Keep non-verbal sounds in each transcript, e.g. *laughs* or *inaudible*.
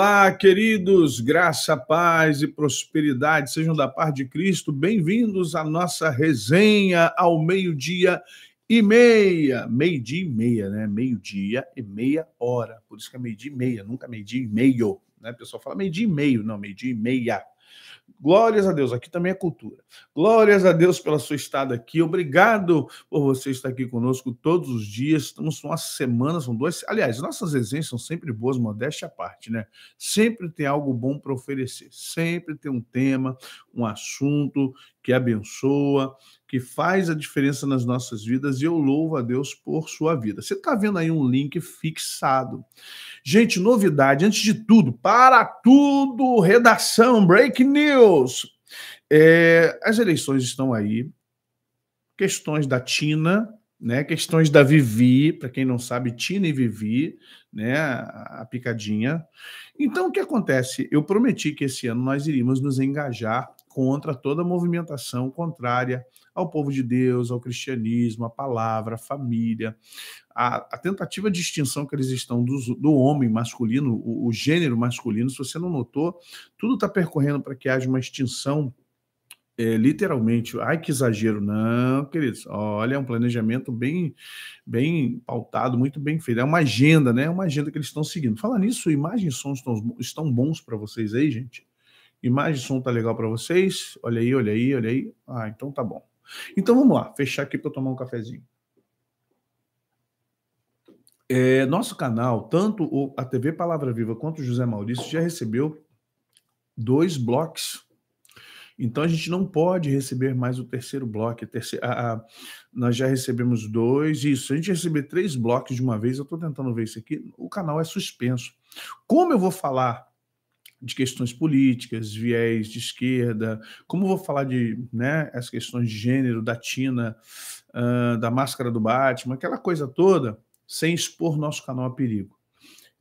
Olá, queridos, graça, paz e prosperidade sejam da paz de Cristo. Bem-vindos à nossa resenha ao meio-dia e meia. Meio-dia e meia, né? Meio-dia e meia hora. Por isso que é meio-dia e meia, nunca meio-dia e meio. Né? O pessoal fala meio-dia e meio, não, meio-dia e meia. Glórias a Deus, aqui também é cultura. Glórias a Deus pela sua estada aqui. Obrigado por você estar aqui conosco todos os dias. Estamos uma semana, são duas. Aliás, nossas resenhas são sempre boas, modéstia à parte, né? Sempre tem algo bom para oferecer. Sempre tem um tema, um assunto que abençoa, que faz a diferença nas nossas vidas e eu louvo a Deus por sua vida. Você está vendo aí um link fixado. Gente, novidade, antes de tudo, para tudo, redação, break news. É, as eleições estão aí, questões da Tina, né? Questões da Vivi, para quem não sabe, Tina e Vivi, né? A picadinha. Então, o que acontece? Eu prometi que esse ano nós iríamos nos engajar contra toda movimentação contrária ao povo de Deus, ao cristianismo, à palavra, à família, a, a tentativa de extinção que eles estão do, do homem masculino, o, o, gênero masculino. Se você não notou, tudo está percorrendo para que haja uma extinção. É, literalmente, ai que exagero, não, queridos. Olha, é um planejamento bem, bem pautado, muito bem feito. É uma agenda, né? É uma agenda que eles estão seguindo. Fala nisso, imagens e sons estão bons para vocês aí, gente? Imagem som tá legal para vocês? Olha aí, olha aí, olha aí. Ah, então tá bom. Então vamos lá, fechar aqui para eu tomar um cafezinho. É, nosso canal, tanto a TV Palavra Viva quanto o José Maurício, já recebeu dois blocos. Então a gente não pode receber mais o terceiro bloco. Terceiro, a, a, nós já recebemos dois. Isso, se a gente receber três blocos de uma vez, eu estou tentando ver isso aqui, o canal é suspenso. Como eu vou falar de questões políticas, viés de esquerda, como vou falar de né, as questões de gênero, da Tina, uh, da máscara do Batman, aquela coisa toda, sem expor nosso canal a perigo.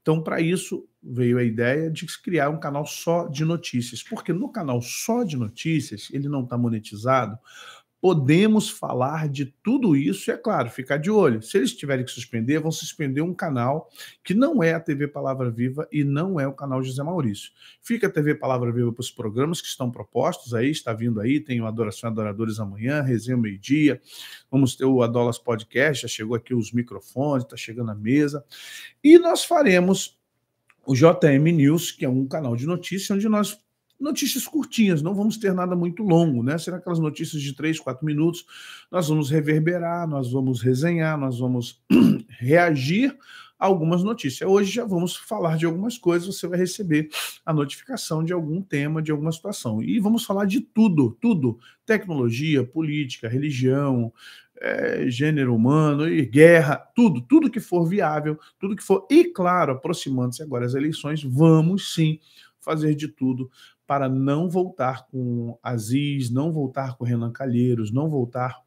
Então, para isso, veio a ideia de criar um canal só de notícias, porque no canal só de notícias, ele não está monetizado, podemos falar de tudo isso e, é claro, ficar de olho. Se eles tiverem que suspender, vão suspender um canal que não é a TV Palavra Viva e não é o canal José Maurício. Fica a TV Palavra Viva para os programas que estão propostos aí, está vindo aí, tem o Adoração e Adoradores amanhã, resenha meio-dia, vamos ter o Adolas Podcast, já chegou aqui os microfones, está chegando a mesa, e nós faremos o JM News, que é um canal de notícias onde nós notícias curtinhas, não vamos ter nada muito longo, né? Serão aquelas notícias de três, quatro minutos. Nós vamos reverberar, nós vamos resenhar, nós vamos *clears throat* reagir a algumas notícias. Hoje já vamos falar de algumas coisas, você vai receber a notificação de algum tema, de alguma situação. E vamos falar de tudo, tudo: tecnologia, política, religião, é, gênero humano e guerra, tudo, tudo que for viável, tudo que for. E claro, aproximando-se agora as eleições, vamos sim fazer de tudo para não voltar com Aziz, não voltar com Renan Calheiros, não voltar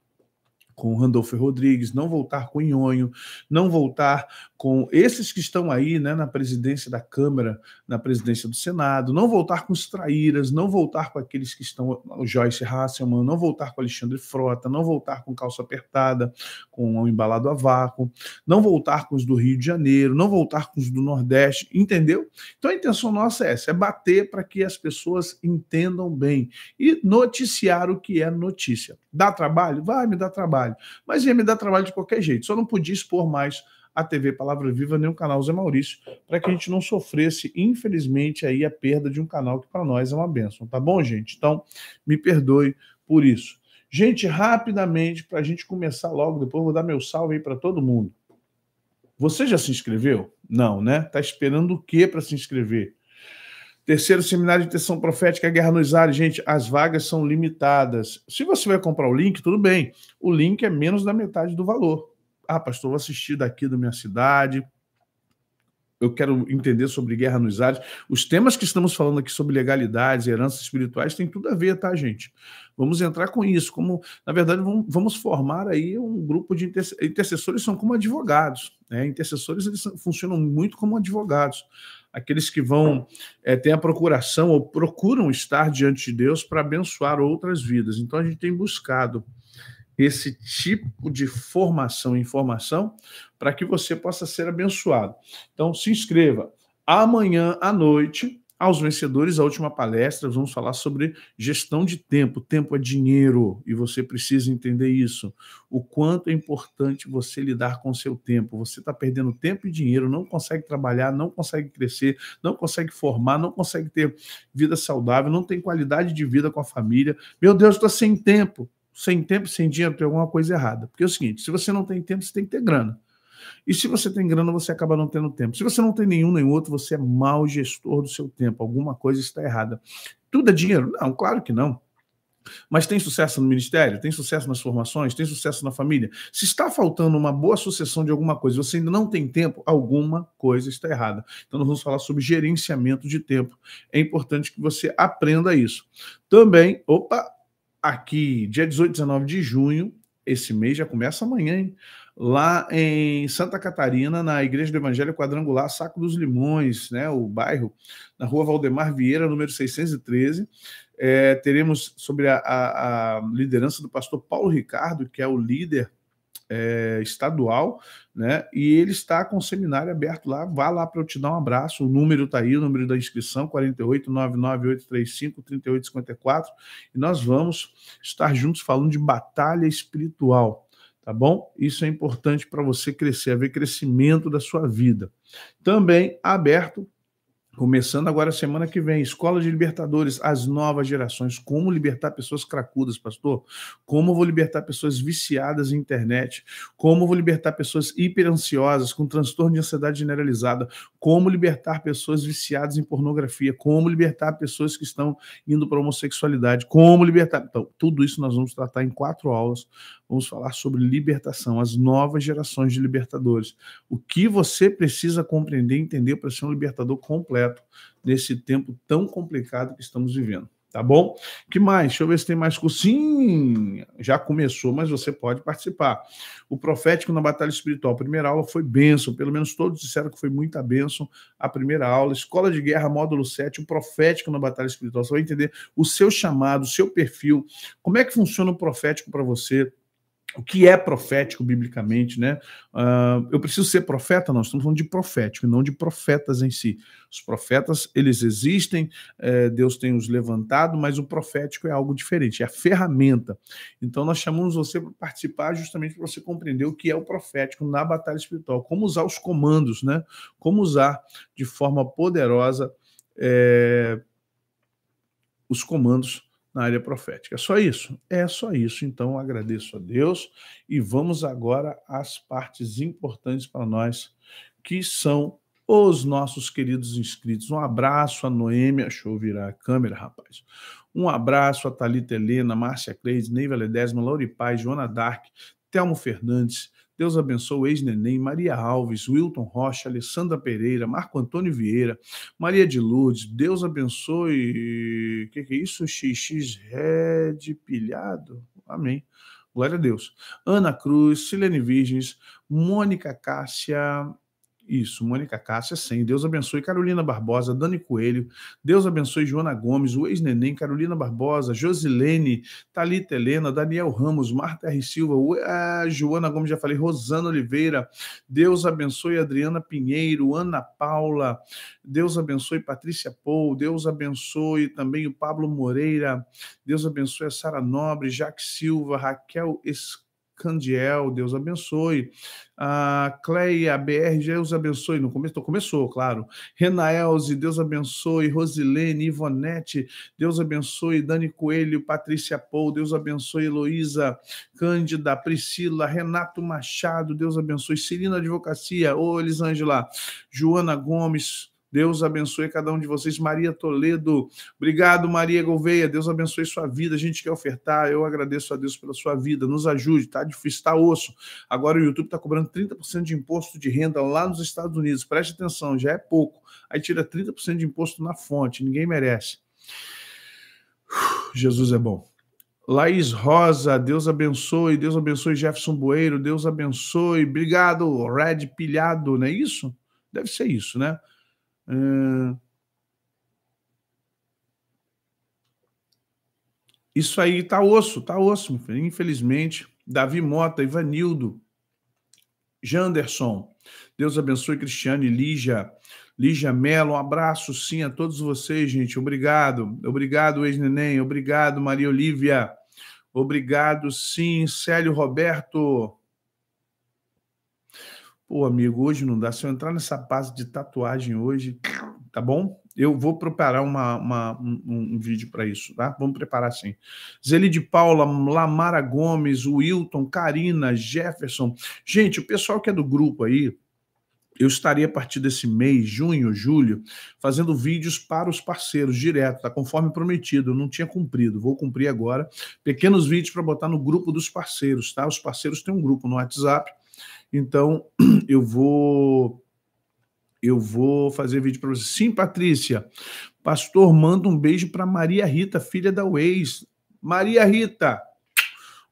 com Randolfo Rodrigues, não voltar com Nhonho, não voltar com esses que estão aí né, na presidência da Câmara, na presidência do Senado, não voltar com os traíras, não voltar com aqueles que estão, o Joyce Hasselman, não voltar com Alexandre Frota, não voltar com calça apertada, com o embalado a vácuo, não voltar com os do Rio de Janeiro, não voltar com os do Nordeste, entendeu? Então a intenção nossa é essa, é bater para que as pessoas entendam bem e noticiar o que é notícia. Dá trabalho? Vai me dar trabalho, mas ia me dar trabalho de qualquer jeito, só não podia expor mais a TV Palavra Viva nem o canal Zé Maurício, para que a gente não sofresse, infelizmente, aí a perda de um canal que para nós é uma benção, tá bom, gente? Então, me perdoe por isso. Gente, rapidamente, para a gente começar logo, depois vou dar meu salve aí para todo mundo. Você já se inscreveu? Não, né? Tá esperando o quê para se inscrever? Terceiro seminário de intenção profética, Guerra nos Ares. Gente, as vagas são limitadas. Se você vai comprar o link, tudo bem. O link é menos da metade do valor. Ah, pastor, vou assistir daqui da minha cidade. Eu quero entender sobre guerra nos ares. Os temas que estamos falando aqui sobre legalidades, heranças espirituais, tem tudo a ver, tá, gente? Vamos entrar com isso. Como, na verdade, vamos formar aí um grupo de intercessores, são como advogados. Né? Intercessores eles funcionam muito como advogados. Aqueles que vão é, ter a procuração ou procuram estar diante de Deus para abençoar outras vidas. Então, a gente tem buscado esse tipo de formação e informação para que você possa ser abençoado. Então, se inscreva. Amanhã à noite, aos vencedores, a última palestra, vamos falar sobre gestão de tempo. Tempo é dinheiro e você precisa entender isso. O quanto é importante você lidar com seu tempo. Você está perdendo tempo e dinheiro, não consegue trabalhar, não consegue crescer, não consegue formar, não consegue ter vida saudável, não tem qualidade de vida com a família. Meu Deus, estou sem tempo. Sem tempo, sem dinheiro, tem alguma coisa errada. Porque é o seguinte: se você não tem tempo, você tem que ter grana. E se você tem grana, você acaba não tendo tempo. Se você não tem nenhum nem outro, você é mau gestor do seu tempo. Alguma coisa está errada. Tudo é dinheiro? Não, claro que não. Mas tem sucesso no ministério? Tem sucesso nas formações? Tem sucesso na família? Se está faltando uma boa sucessão de alguma coisa, você ainda não tem tempo, alguma coisa está errada. Então, nós vamos falar sobre gerenciamento de tempo. É importante que você aprenda isso. Também, opa, aqui, dia 18 e 19 de junho, esse mês já começa amanhã, hein? Lá em Santa Catarina, na Igreja do Evangelho Quadrangular Saco dos Limões, né, o bairro, na rua Valdemar Vieira, número 613. É, teremos sobre a, a, a, liderança do pastor Paulo Ricardo, que é o líder é, estadual, né? E ele está com o seminário aberto lá. Vá lá para eu te dar um abraço. O número está aí, o número da inscrição: 48998353854. E nós vamos estar juntos falando de batalha espiritual tá bom? Isso é importante para você crescer, haver crescimento da sua vida. Também aberto Começando agora semana que vem, Escola de Libertadores, as novas gerações. Como libertar pessoas cracudas, pastor? Como vou libertar pessoas viciadas em internet? Como vou libertar pessoas hiperansiosas, com transtorno de ansiedade generalizada? Como libertar pessoas viciadas em pornografia? Como libertar pessoas que estão indo para homossexualidade? Como libertar. Então, tudo isso nós vamos tratar em quatro aulas. Vamos falar sobre libertação, as novas gerações de libertadores. O que você precisa compreender e entender para ser um libertador completo nesse tempo tão complicado que estamos vivendo. Tá bom? que mais? Deixa eu ver se tem mais. Sim, já começou, mas você pode participar. O profético na batalha espiritual. A primeira aula foi bênção, pelo menos todos disseram que foi muita bênção a primeira aula. Escola de Guerra, módulo 7, o profético na batalha espiritual. Você vai entender o seu chamado, o seu perfil, como é que funciona o profético para você o que é profético biblicamente, né? Uh, eu preciso ser profeta? Não, estamos falando de profético, não de profetas em si. Os profetas, eles existem, é, Deus tem os levantado, mas o profético é algo diferente, é a ferramenta. Então, nós chamamos você para participar justamente para você compreender o que é o profético na batalha espiritual, como usar os comandos, né? Como usar de forma poderosa é, os comandos na área profética. É só isso? É só isso. Então, agradeço a Deus e vamos agora às partes importantes para nós, que são os nossos queridos inscritos. Um abraço a Noêmia, deixa eu virar a câmera, rapaz. Um abraço a Thalita Helena, Márcia Cleide, Neiva Ledesma, Lauri Paz, Joana Dark, Telmo Fernandes, Deus abençoe ex-neném, Maria Alves, Wilton Rocha, Alessandra Pereira, Marco Antônio Vieira, Maria de Lourdes, Deus abençoe. O que, que é isso? XX Red Pilhado? Amém. Glória a Deus. Ana Cruz, Silene Virgens, Mônica Cássia, isso, Mônica Cássia, 100. Deus abençoe Carolina Barbosa, Dani Coelho. Deus abençoe Joana Gomes, o ex-neném, Carolina Barbosa, Josilene, Thalita Helena, Daniel Ramos, Marta R. Silva, a Joana Gomes, já falei, Rosana Oliveira. Deus abençoe Adriana Pinheiro, Ana Paula. Deus abençoe Patrícia Pou. Deus abençoe também o Pablo Moreira. Deus abençoe a Sara Nobre, Jaque Silva, Raquel Escura. Candiel, Deus abençoe. A Cleia BR, Deus abençoe. No começo, começou, claro. Renaelze, Deus abençoe. Rosilene, Ivonete, Deus abençoe. Dani Coelho, Patrícia Pou, Deus abençoe. Heloísa Cândida, Priscila, Renato Machado, Deus abençoe. Cirina Advocacia, ô Elisângela, Joana Gomes, Deus abençoe cada um de vocês. Maria Toledo, obrigado, Maria Gouveia. Deus abençoe sua vida. A gente quer ofertar. Eu agradeço a Deus pela sua vida. Nos ajude, tá difícil, está osso. Agora o YouTube está cobrando 30% de imposto de renda lá nos Estados Unidos. Preste atenção, já é pouco. Aí tira 30% de imposto na fonte. Ninguém merece. Jesus é bom. Laís Rosa, Deus abençoe, Deus abençoe Jefferson Bueiro, Deus abençoe, obrigado, Red Pilhado, não é isso? Deve ser isso, né? É. Isso aí tá osso, tá osso, infelizmente. Davi Mota, Ivanildo, Janderson, Deus abençoe Cristiane, Lígia, Lígia Mello, um abraço sim a todos vocês, gente. Obrigado. Obrigado, ex-neném. Obrigado, Maria Olívia. Obrigado, sim, Célio Roberto. Pô, amigo, hoje não dá. Se eu entrar nessa base de tatuagem hoje, tá bom? Eu vou preparar uma, uma um, um, vídeo para isso, tá? Vamos preparar sim. Zeli de Paula, Lamara Gomes, Wilton, Karina, Jefferson. Gente, o pessoal que é do grupo aí, eu estaria a partir desse mês, junho, julho, fazendo vídeos para os parceiros direto, tá? Conforme prometido, eu não tinha cumprido, vou cumprir agora. Pequenos vídeos para botar no grupo dos parceiros, tá? Os parceiros têm um grupo no WhatsApp, então *clears throat* eu vou eu vou fazer vídeo para você. Sim, Patrícia. Pastor, manda um beijo para Maria Rita, filha da Waze. Maria Rita,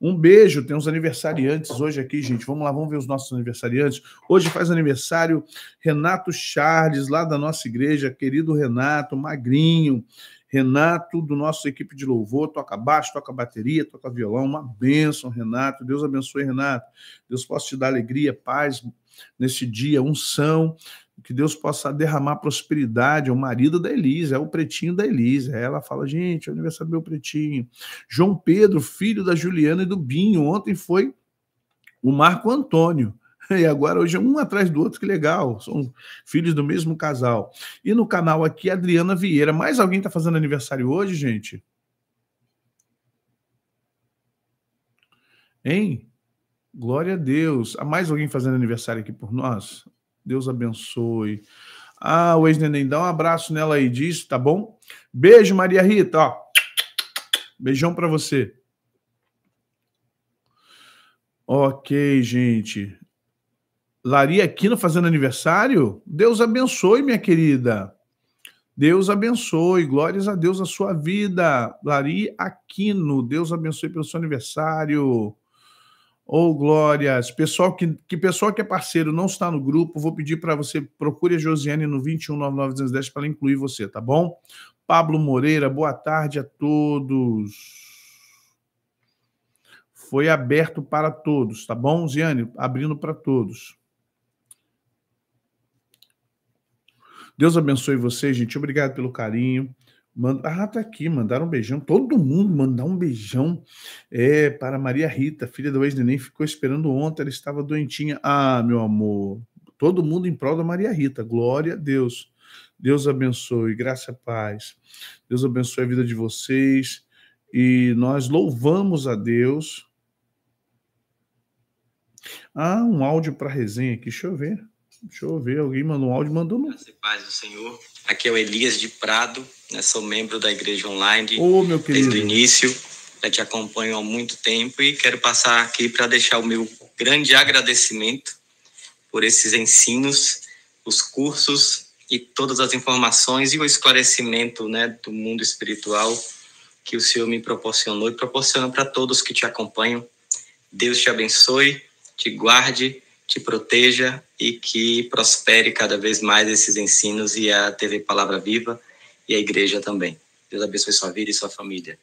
um beijo. Tem uns aniversariantes hoje aqui, gente. Vamos lá, vamos ver os nossos aniversariantes. Hoje faz aniversário Renato Charles, lá da nossa igreja. Querido Renato, magrinho. Renato, do nosso equipe de louvor, toca baixo, toca bateria, toca violão, uma bênção, Renato. Deus abençoe, Renato. Deus possa te dar alegria, paz nesse dia, unção que Deus possa derramar prosperidade. É o marido da Elisa, é o pretinho da Elisa. Ela fala, gente, é o aniversário do meu pretinho. João Pedro, filho da Juliana e do Binho. Ontem foi o Marco Antônio. *laughs* E agora hoje é um atrás do outro, que legal. São filhos do mesmo casal. E no canal aqui, Adriana Vieira. Mais alguém está fazendo aniversário hoje, gente? Hein? Glória a Deus. Há mais alguém fazendo aniversário aqui por nós? Deus abençoe. Ah, o ex-neném, dá um abraço nela aí, diz, tá bom? Beijo, Maria Rita, ó. Beijão para você. Ok, gente. Laria Aquino fazendo aniversário? Deus abençoe, minha querida. Deus abençoe, glórias a Deus a sua vida. Laria Aquino, Deus abençoe pelo seu aniversário. Oh, glórias, pessoal que, que pessoal que é parceiro não está no grupo, vou pedir para você procure a Josiane no 2199210 para incluir você, tá bom? Pablo Moreira, boa tarde a todos. Foi aberto para todos, tá bom, Ziane? Abrindo para todos. Deus abençoe vocês, gente. Obrigado pelo carinho. Manda... Ah, tá aqui, mandaram um beijão. Todo mundo mandar um beijão é, para Maria Rita, filha do ex-neném, ficou esperando ontem, ela estava doentinha. Ah, meu amor, todo mundo em prol da Maria Rita. Glória a Deus. Deus abençoe, graça e paz. Deus abençoe a vida de vocês. E nós louvamos a Deus. Ah, um áudio para resenha aqui, deixa eu ver. Deixa eu ver, alguém mandou um áudio, mandou. E paz do Senhor. Aqui é o Elias de Prado, né? sou membro da Igreja Online oh, meu desde o início. Já te acompanho há muito tempo e quero passar aqui para deixar o meu grande agradecimento por esses ensinos, os cursos e todas as informações e o esclarecimento né, do mundo espiritual que o Senhor me proporcionou e proporciona para todos que te acompanham. Deus te abençoe, te guarde te proteja e que prospere cada vez mais esses ensinos e a TV Palavra Viva e a igreja também. Deus abençoe sua vida e sua família.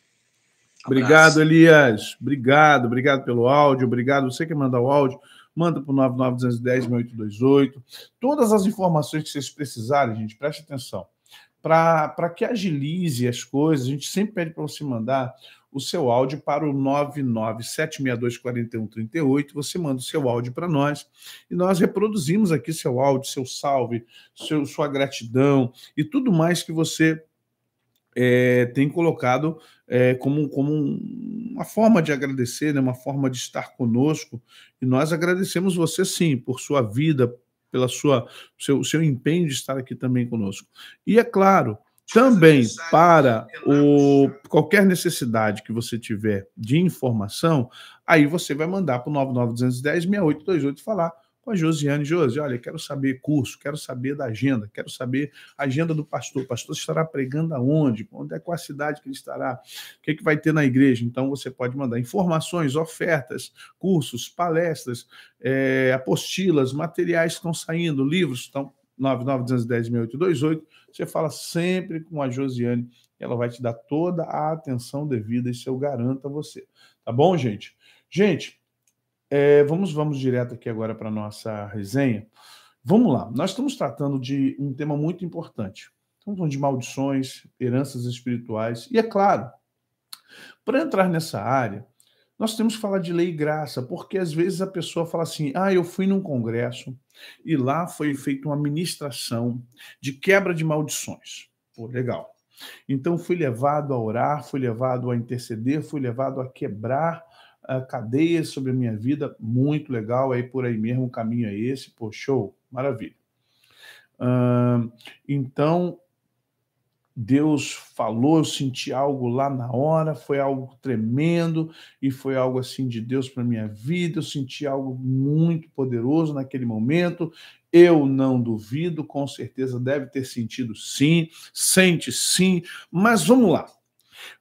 Um obrigado, Elias. Obrigado, obrigado pelo áudio. Obrigado. Você que manda o áudio, manda para o 99210-6828. Todas as informações que vocês precisarem, gente, preste atenção. Para que agilize as coisas, a gente sempre pede para você mandar o seu áudio para o 997624138. Você manda o seu áudio para nós e nós reproduzimos aqui seu áudio, seu salve, seu, sua gratidão e tudo mais que você é, tem colocado é, como, como uma forma de agradecer, né, uma forma de estar conosco. E nós agradecemos você, sim, por sua vida, pela sua seu, seu empenho de estar aqui também conosco. E é claro, também para o, qualquer necessidade que você tiver de informação, aí você vai mandar para o 99210-6828 falar com a Josiane. Josi, olha, quero saber curso, quero saber da agenda, quero saber a agenda do pastor. O pastor estará pregando aonde? Onde é qual a cidade que ele estará? O que, é que vai ter na igreja? Então você pode mandar informações, ofertas, cursos, palestras, é, apostilas, materiais que estão saindo, livros estão 99210-6828. Você fala sempre com a Josiane, ela vai te dar toda a atenção devida, isso eu garanto a você. Tá bom, gente? Gente, é, vamos, vamos direto aqui agora para nossa resenha. Vamos lá, nós estamos tratando de um tema muito importante. Estamos falando de maldições, heranças espirituais, e é claro, para entrar nessa área, nós temos que falar de lei e graça, porque às vezes a pessoa fala assim: ah, eu fui num congresso e lá foi feita uma ministração de quebra de maldições. Pô, legal. Então fui levado a orar, fui levado a interceder, fui levado a quebrar uh, cadeias sobre a minha vida. Muito legal, aí por aí mesmo o caminho é esse. Pô, show, maravilha. Uh, então Deus falou, eu senti algo lá na hora, foi algo tremendo e foi algo assim de Deus para minha vida. Eu senti algo muito poderoso naquele momento. Eu não duvido, com certeza deve ter sentido sim, sente sim, mas vamos lá.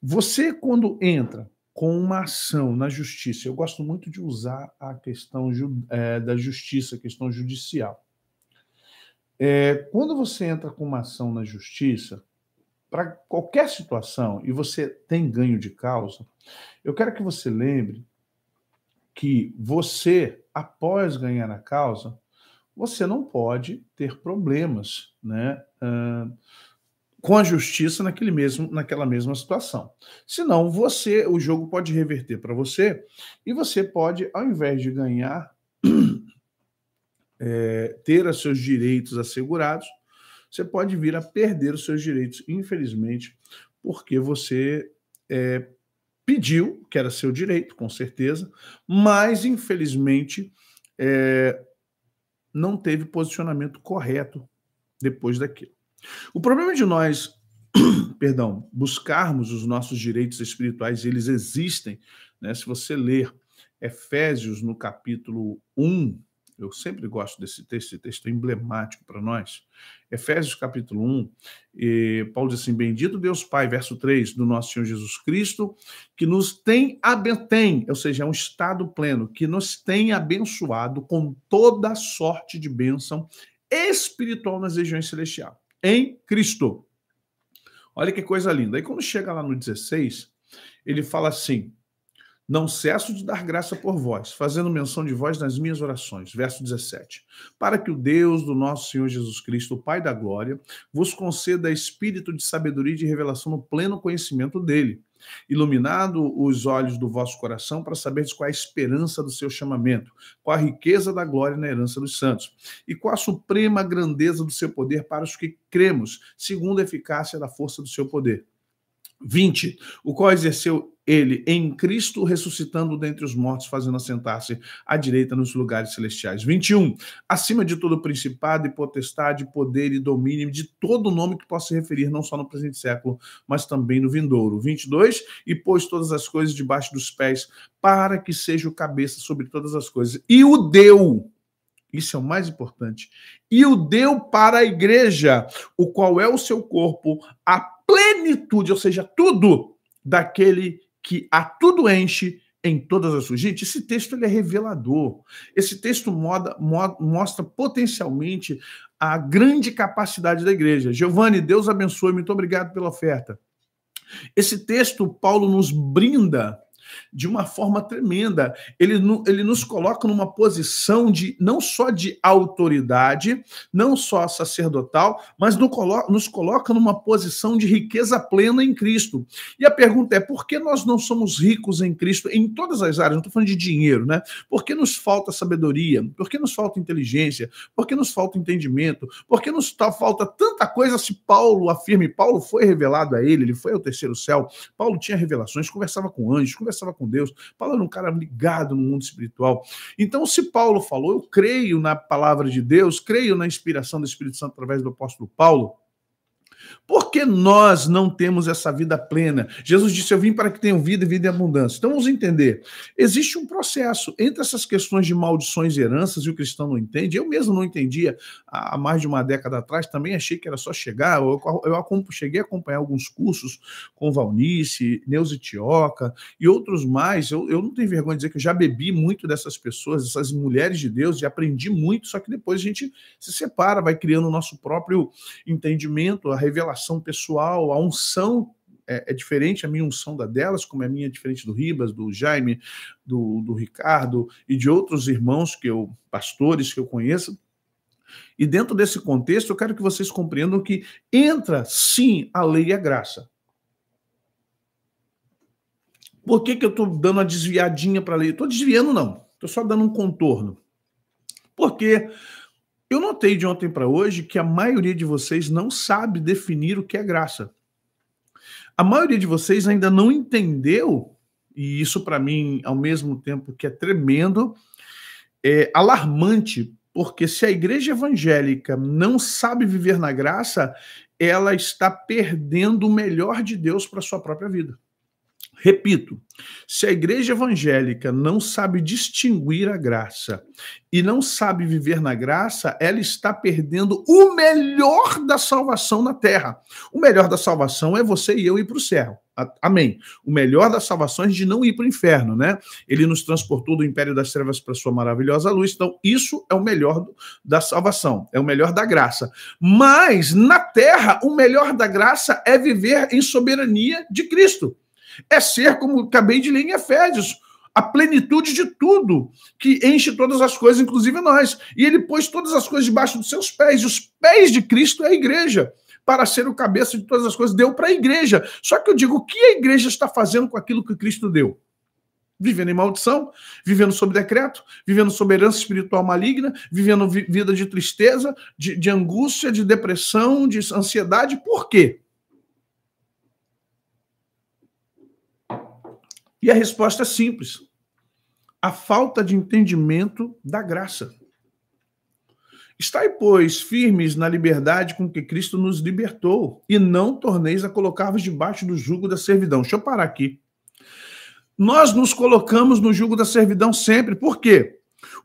Você, quando entra com uma ação na justiça, eu gosto muito de usar a questão é, da justiça, a questão judicial. É, quando você entra com uma ação na justiça, para qualquer situação e você tem ganho de causa, eu quero que você lembre que você, após ganhar a causa, você não pode ter problemas né, uh, com a justiça naquele mesmo, naquela mesma situação. Senão, você, o jogo pode reverter para você e você pode, ao invés de ganhar, é, *clears throat* ter os seus direitos assegurados, você pode vir a perder os seus direitos, infelizmente, porque você é, pediu, que era seu direito, com certeza, mas, infelizmente, é, não teve posicionamento correto depois daquilo. O problema de nós, *coughs* perdão, buscarmos os nossos direitos espirituais, eles existem. Né? Se você ler Efésios no capítulo 1, eu sempre gosto desse texto, esse texto é emblemático para nós. Efésios capítulo 1, e Paulo diz assim: Bendito Deus Pai, verso 3, do nosso Senhor Jesus Cristo, que nos tem, tem, ou seja, é um estado pleno, que nos tem abençoado com toda sorte de bênção espiritual nas regiões celestiais, em Cristo. Olha que coisa linda. Aí quando chega lá no 16, ele fala assim: não cesso de dar graça por vós, fazendo menção de vós nas minhas orações. Verso 17. Para que o Deus do nosso Senhor Jesus Cristo, o Pai da glória, vos conceda espírito de sabedoria e de revelação no pleno conhecimento dele, iluminado os olhos do vosso coração para saberes qual é a esperança do seu chamamento, qual a riqueza da glória na herança dos santos, e qual a suprema grandeza do seu poder para os que cremos, segundo a eficácia da força do seu poder 20, o qual exerceu ele em Cristo, ressuscitando dentre os mortos, fazendo assentar-se à direita nos lugares celestiais. 21. Acima de todo principado e potestade, poder e domínio, de todo nome que possa se referir, não só no presente século, mas também no vindouro. 22. E pôs todas as coisas debaixo dos pés, para que seja o cabeça sobre todas as coisas. E o deu. Isso é o mais importante. E o deu para a igreja, o qual é o seu corpo, a plenitude, ou seja, tudo daquele que a tudo enche em todas as suas. Gente, esse texto ele é revelador. Esse texto moda, mo, mostra potencialmente a grande capacidade da igreja. Giovanni, Deus abençoe, muito obrigado pela oferta. Esse texto, Paulo nos brinda de uma forma tremenda. Ele, ele nos coloca numa posição de não só de autoridade, não só sacerdotal, mas nos coloca numa posição de riqueza plena em Cristo. E a pergunta é: por que nós não somos ricos em Cristo em todas as áreas? Não estou falando de dinheiro, né? Por que nos falta sabedoria? Por que nos falta inteligência? Por que nos falta entendimento? Por que nos falta tanta coisa se Paulo afirma? Paulo foi revelado a ele, ele foi ao terceiro céu. Paulo tinha revelações, conversava com anjos, conversava conversava com Deus. Paulo era um cara ligado no mundo espiritual. Então, se Paulo falou, eu creio na palavra de Deus, creio na inspiração do Espírito Santo através do apóstolo Paulo. Por que nós não temos essa vida plena? Jesus disse: Eu vim para que tenham vida e vida em abundância. Então vamos entender. Existe um processo entre essas questões de maldições e heranças, e o cristão não entende. Eu mesmo não entendia há mais de uma década atrás, também achei que era só chegar. Eu, eu cheguei a acompanhar alguns cursos com Valnice, Neuza Tioca e outros mais. Eu, eu não tenho vergonha de dizer que eu já bebi muito dessas pessoas, dessas mulheres de Deus, e aprendi muito, só que depois a gente se separa, vai criando o nosso próprio entendimento, a revelação pessoal, a unção é, é, diferente a minha unção da delas, como é minha diferente do Ribas, do Jaime, do, do Ricardo e de outros irmãos que eu, pastores que eu conheço. E dentro desse contexto, eu quero que vocês compreendam que entra sim a lei e a graça. Por que, que eu estou dando uma desviadinha para a lei? Estou desviando, não. Estou só dando um contorno. Porque eu notei de ontem para hoje que a maioria de vocês não sabe definir o que é graça. A maioria de vocês ainda não entendeu, e isso para mim, ao mesmo tempo que é tremendo, é alarmante, porque se a igreja evangélica não sabe viver na graça, ela está perdendo o melhor de Deus para sua própria vida. Repito, se a igreja evangélica não sabe distinguir a graça e não sabe viver na graça, ela está perdendo o melhor da salvação na terra. O melhor da salvação é você e eu ir para o céu. Amém. O melhor da salvação é de não ir para o inferno, né? Ele nos transportou do império das trevas para sua maravilhosa luz. Então, isso é o melhor da salvação, é o melhor da graça. Mas na terra, o melhor da graça é viver em soberania de Cristo é ser, como acabei de ler em Efésios, a plenitude de tudo, que enche todas as coisas, inclusive nós. E ele pôs todas as coisas debaixo dos seus pés. E os pés de Cristo é a igreja. Para ser o cabeça de todas as coisas, deu para a igreja. Só que eu digo, o que a igreja está fazendo com aquilo que Cristo deu? Vivendo em maldição, vivendo sob decreto, vivendo sob herança espiritual maligna, vivendo vida de tristeza, de, de angústia, de depressão, de ansiedade. Por quê? E a resposta é simples: a falta de entendimento da graça. Estai, pois, firmes na liberdade com que Cristo nos libertou, e não torneis a colocar-vos debaixo do jugo da servidão. Deixa eu parar aqui. Nós nos colocamos no jugo da servidão sempre. Por quê?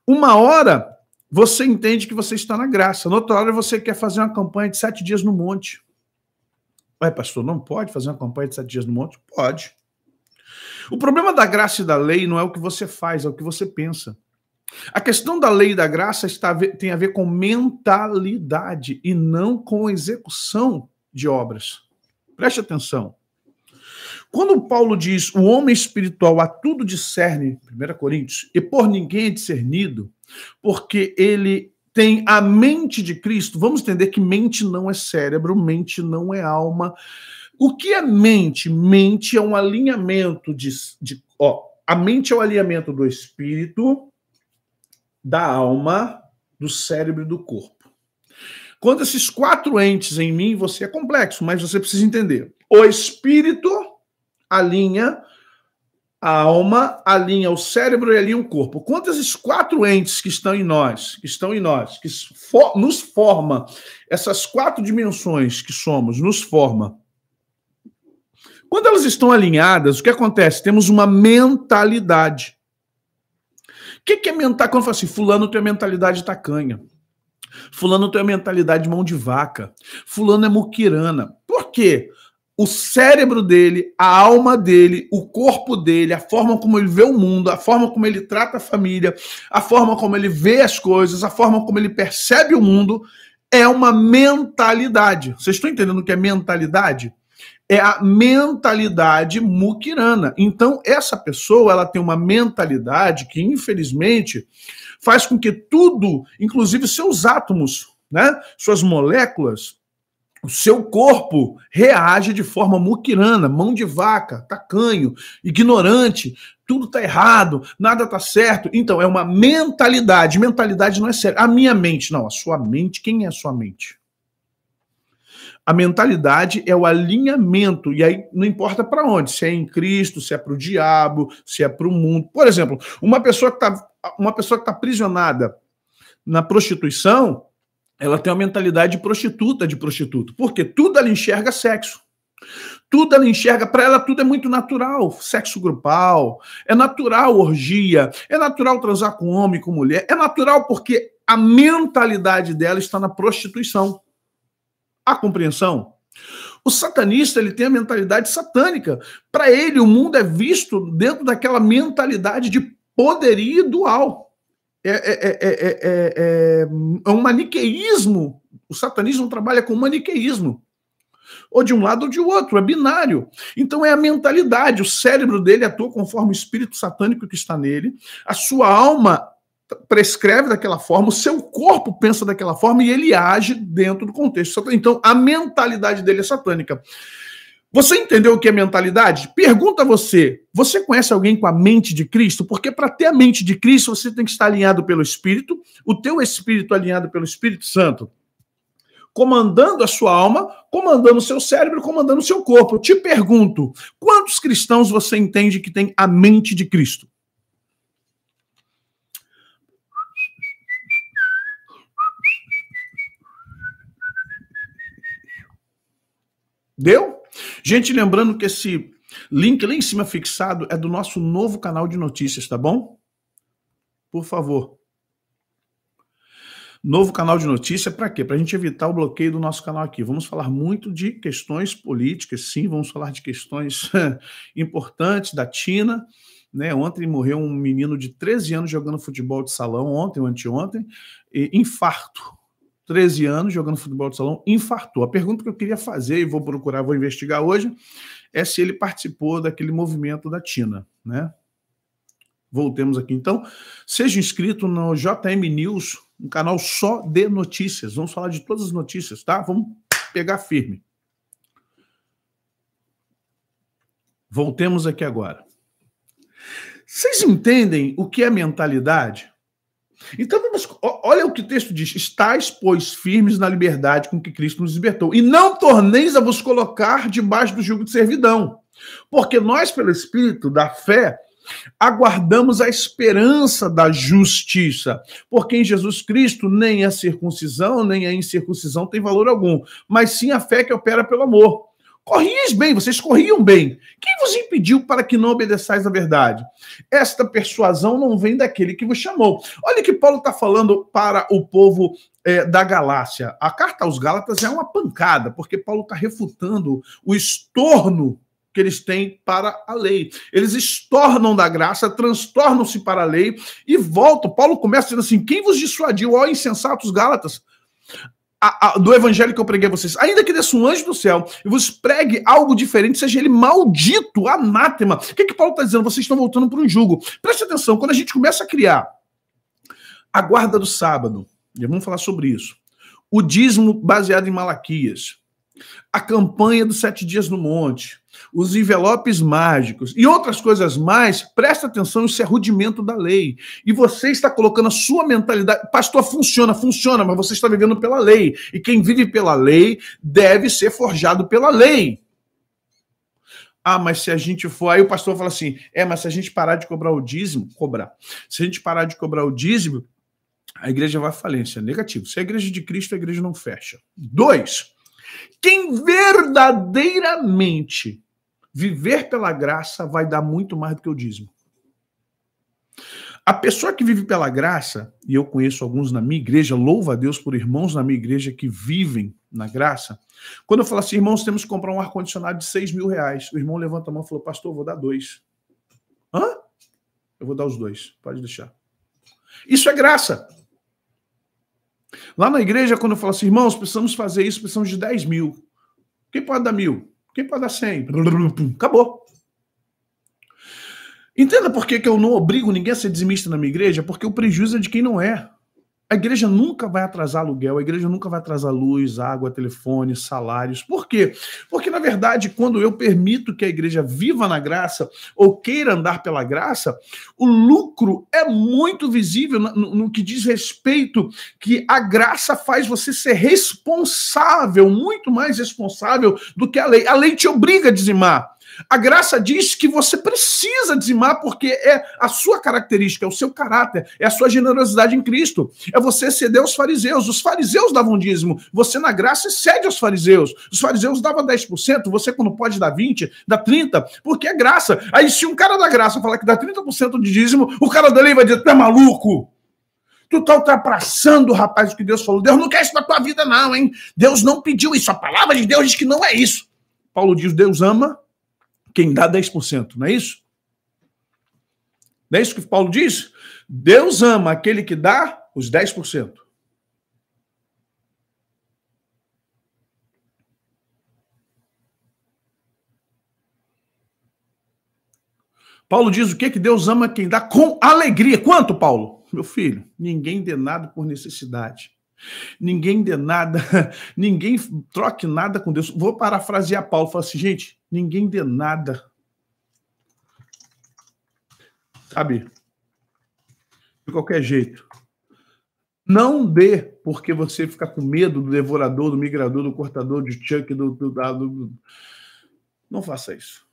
Uma hora você entende que você está na graça, na outra hora você quer fazer uma campanha de sete dias no monte. Ué, pastor, não pode fazer uma campanha de sete dias no monte? Pode. O problema da graça e da lei não é o que você faz, é o que você pensa. A questão da lei e da graça está, tem a ver com mentalidade e não com execução de obras. Preste atenção. Quando Paulo diz o homem espiritual a tudo discerne, 1 Coríntios, e por ninguém é discernido, porque ele tem a mente de Cristo, vamos entender que mente não é cérebro, mente não é alma, o que é mente? Mente é um alinhamento de, de ó, a mente é o alinhamento do espírito, da alma, do cérebro e do corpo. Quando esses quatro entes em mim, você é complexo, mas você precisa entender. O espírito alinha a alma, alinha o cérebro e alinha o corpo. Quando esses quatro entes que estão em nós, que estão em nós, que for, nos forma, essas quatro dimensões que somos, nos forma quando elas estão alinhadas, o que acontece? Temos uma mentalidade. O que, é mental? Quando eu falo assim, fulano tem a mentalidade tacanha. Fulano tem a mentalidade de mão de vaca. Fulano é muquirana. Por quê? O cérebro dele, a alma dele, o corpo dele, a forma como ele vê o mundo, a forma como ele trata a família, a forma como ele vê as coisas, a forma como ele percebe o mundo, é uma mentalidade. Vocês estão entendendo o que é mentalidade? É a mentalidade muquirana. Então, essa pessoa ela tem uma mentalidade que, infelizmente, faz com que tudo, inclusive seus átomos, né, suas moléculas, o seu corpo reage de forma muquirana, mão de vaca, tacanho, ignorante, tudo está errado, nada está certo. Então, é uma mentalidade. Mentalidade não é sério. A minha mente, não, a sua mente, quem é a sua mente? A mentalidade é o alinhamento, e aí não importa para onde, se é em Cristo, se é para o diabo, se é para o mundo. Por exemplo, uma pessoa que está uma pessoa que está aprisionada na prostituição, ela tem uma mentalidade de prostituta, de prostituto, porque tudo ela enxerga sexo. Tudo ela enxerga, para ela tudo é muito natural. Sexo grupal, é natural orgia, é natural transar com homem, com mulher, é natural porque a mentalidade dela está na prostituição. A compreensão? O satanista ele tem a mentalidade satânica. Para ele, o mundo é visto dentro daquela mentalidade de poderio dual. É, é, é, é, um maniqueísmo. O satanismo trabalha com maniqueísmo. Ou de um lado ou de outro, é binário. Então é a mentalidade. O cérebro dele atua conforme o espírito satânico que está nele. A sua alma prescreve daquela forma, o seu corpo pensa daquela forma e ele age dentro do contexto. Então, a mentalidade dele é satânica. Você entendeu o que é mentalidade? Pergunta você: você conhece alguém com a mente de Cristo? Porque para ter a mente de Cristo, você tem que estar alinhado pelo Espírito, o teu espírito alinhado pelo Espírito Santo, comandando a sua alma, comandando o seu cérebro, comandando o seu corpo. Eu te pergunto: quantos cristãos você entende que tem a mente de Cristo? Deu? Gente, lembrando que esse link lá em cima fixado é do nosso novo canal de notícias, tá bom? Por favor. Novo canal de notícia para quê? Para a gente evitar o bloqueio do nosso canal aqui. Vamos falar muito de questões políticas, sim, vamos falar de questões *laughs* importantes da Tina. Né? Ontem morreu um menino de 13 anos jogando futebol de salão, ontem ou anteontem, infarto 13 anos, jogando futebol de salão, infartou. A pergunta que eu queria fazer, e vou procurar, vou investigar hoje, é se ele participou daquele movimento da Tina, né? Voltemos aqui. Então, seja inscrito no JM News, um canal só de notícias. Vamos falar de todas as notícias, tá? Vamos pegar firme. Voltemos aqui agora. Vocês entendem o que é mentalidade? Então, olha o que o texto diz: estáis, pois, firmes na liberdade com que Cristo nos libertou, e não torneis a vos colocar debaixo do jugo de servidão. Porque nós, pelo Espírito da fé, aguardamos a esperança da justiça. Porque em Jesus Cristo nem a circuncisão, nem a incircuncisão tem valor algum, mas sim a fé que opera pelo amor. Corrieis bem, vocês corriam bem. Quem vos impediu para que não obedeçais à verdade? Esta persuasão não vem daquele que vos chamou. Olha que Paulo está falando para o povo é, da Galácia. A carta aos Gálatas é uma pancada, porque Paulo está refutando o estorno que eles têm para a lei. Eles estornam da graça, transtornam-se para a lei e voltam. Paulo começa dizendo assim: quem vos dissuadiu, ó insensatos Gálatas? A, a, do evangelho que eu preguei a vocês, ainda que desça um anjo do céu e vos pregue algo diferente, seja ele maldito, anátema. O que, que Paulo está dizendo? Vocês estão voltando para um jugo. Preste atenção, quando a gente começa a criar a guarda do sábado, já vamos falar sobre isso, o dízimo baseado em Malaquias, a campanha dos sete dias no monte, os envelopes mágicos e outras coisas mais, presta atenção, isso é rudimento da lei. E você está colocando a sua mentalidade. Pastor, funciona, funciona, mas você está vivendo pela lei. E quem vive pela lei deve ser forjado pela lei. Ah, mas se a gente for. Aí o pastor fala assim: é, mas se a gente parar de cobrar o dízimo, cobrar. Se a gente parar de cobrar o dízimo, a igreja vai à falência. Negativo. Se é a igreja de Cristo, a igreja não fecha. Dois. Quem verdadeiramente viver pela graça vai dar muito mais do que o dízimo. A pessoa que vive pela graça, e eu conheço alguns na minha igreja, louva a Deus por irmãos na minha igreja que vivem na graça. Quando eu falo assim, irmãos, temos que comprar um ar-condicionado de 6 mil reais. O irmão levanta a mão e falou, pastor, vou dar dois. Hã? Eu vou dar os dois, pode deixar. Isso é graça. Lá na igreja, quando eu falo assim, irmãos, precisamos fazer isso, precisamos de 10 mil. Quem pode dar mil? Quem pode dar 100? Acabou. Entenda por que, que eu não obrigo ninguém a ser dizimista na minha igreja? Porque o prejuízo é de quem não é. A igreja nunca vai atrasar aluguel, a igreja nunca vai atrasar luz, água, telefone, salários. Por quê? Porque, na verdade, quando eu permito que a igreja viva na graça ou queira andar pela graça, o lucro é muito visível no, no que diz respeito que a graça faz você ser responsável, muito mais responsável do que a lei. A lei te obriga a dizimar. A graça diz que você precisa dizimar porque é a sua característica, é o seu caráter, é a sua generosidade em Cristo. É você ceder aos fariseus. Os fariseus davam dízimo. Você, na graça, cede aos fariseus. Os fariseus davam 10%, você, quando pode dar 20%, dá 30%, porque é graça. Aí, se um cara da graça falar que dá 30% de dízimo, o cara da lei vai dizer: é maluco. Tu tá ultrapassando, rapaz, o que Deus falou. Deus não quer isso na tua vida, não, hein? Deus não pediu isso. A palavra de Deus diz que não é isso. Paulo diz: Deus ama quem dá 10%, não é isso? Não é isso que Paulo diz? Deus ama aquele que dá os 10%. Paulo diz o que? Que Deus ama quem dá com alegria. Quanto, Paulo? Meu filho, ninguém dê nada por necessidade. Ninguém dê nada, *laughs* ninguém troque nada com Deus. Vou parafrasear Paulo, falar assim, gente, ninguém dê nada. Sabe? De qualquer jeito. Não dê porque você fica com medo do devorador, do migrador, do cortador, do chuck, do, do, do, do... Não faça isso.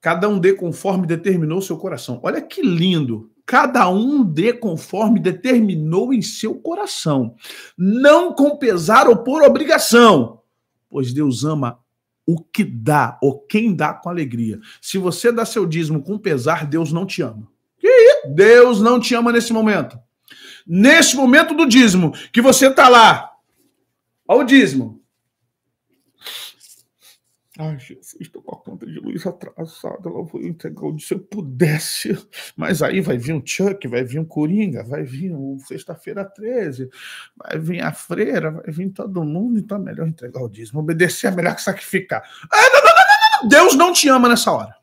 Cada um dê conforme determinou seu coração. Olha que lindo. Cada um dê conforme determinou em seu coração, não com pesar ou por obrigação, pois Deus ama o que dá ou quem dá com alegria. Se você dá seu dízimo com pesar, Deus não te ama. Deus não te ama nesse momento. Nesse momento do dízimo, que você está lá, olha o dízimo. Ai, Jesus, estou com a conta de luz atrasada. Vou entregar o se eu pudesse. Mas aí vai vir um Chuck, vai vir um Coringa, vai vir um Sexta-feira 13, vai vir a freira, vai vir todo mundo. Então é melhor entregar o dízimo. Obedecer é melhor que sacrificar. Ah, não, não, não, não, Deus não te ama nessa hora.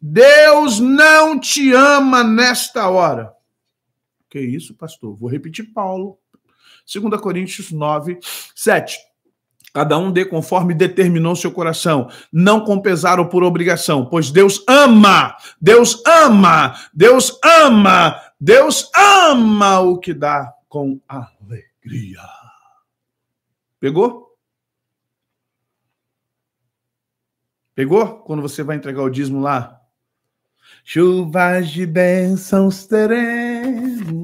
Deus não te ama nesta hora. Que isso, pastor? Vou repetir Paulo. 2 Coríntios 9, 7. Cada um dê conforme determinou seu coração, não com pesar ou por obrigação, pois Deus ama, Deus ama, Deus ama, Deus ama o que dá com alegria. Pegou? Pegou? Quando você vai entregar o dízimo lá? Chuvas de bênçãos teremos,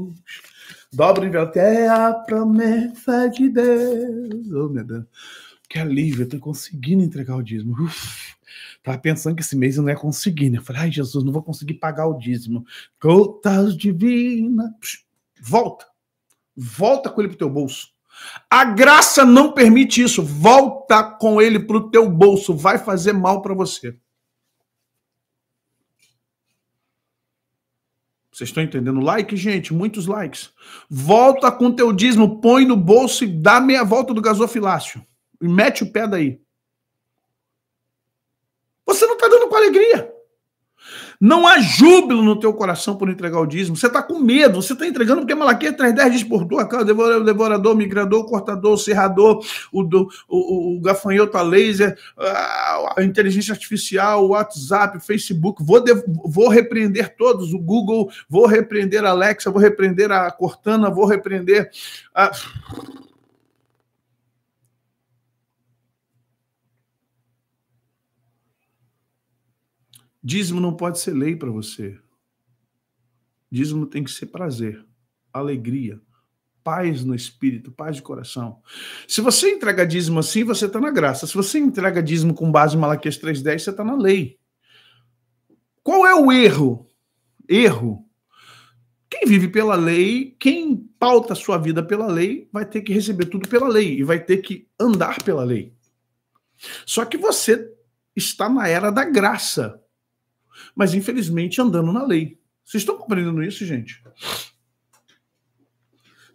Dobre até a promessa de Deus. Oh, meu Deus. Que alívio, eu tô conseguindo entregar o dízimo. Uf, tava pensando que esse mês eu não ia conseguir, né? Eu falei, ai, Jesus, não vou conseguir pagar o dízimo. Gotas divinas. Volta. Volta com ele pro teu bolso. A graça não permite isso. Volta com ele pro teu bolso. Vai fazer mal para você. Vocês estão entendendo? Like, gente, muitos likes. Volta com teu dízimo, põe no bolso e dá meia volta do gasofilácio. E mete o pé daí. Você não está dando com alegria. Não há júbilo no teu coração por entregar o dízimo. Você está com medo. Você está entregando porque Malaquias 3.10 diz por tua causa, devorador, devorador, migrador, cortador, serrador, o, o, o, o gafanhoto a laser, a inteligência artificial, o WhatsApp, o Facebook. Vou, de, vou repreender todos. O Google, vou repreender a Alexa, vou repreender a Cortana, vou repreender a... Dízimo não pode ser lei para você. Dízimo tem que ser prazer, alegria, paz no espírito, paz de coração. Se você entrega dízimo assim, você está na graça. Se você entrega dízimo com base em Malaquias 3.10, você está na lei. Qual é o erro? Erro. Quem vive pela lei, quem pauta sua vida pela lei, vai ter que receber tudo pela lei e vai ter que andar pela lei. Só que você está na era da graça mas infelizmente andando na lei. Vocês estão compreendendo isso, gente?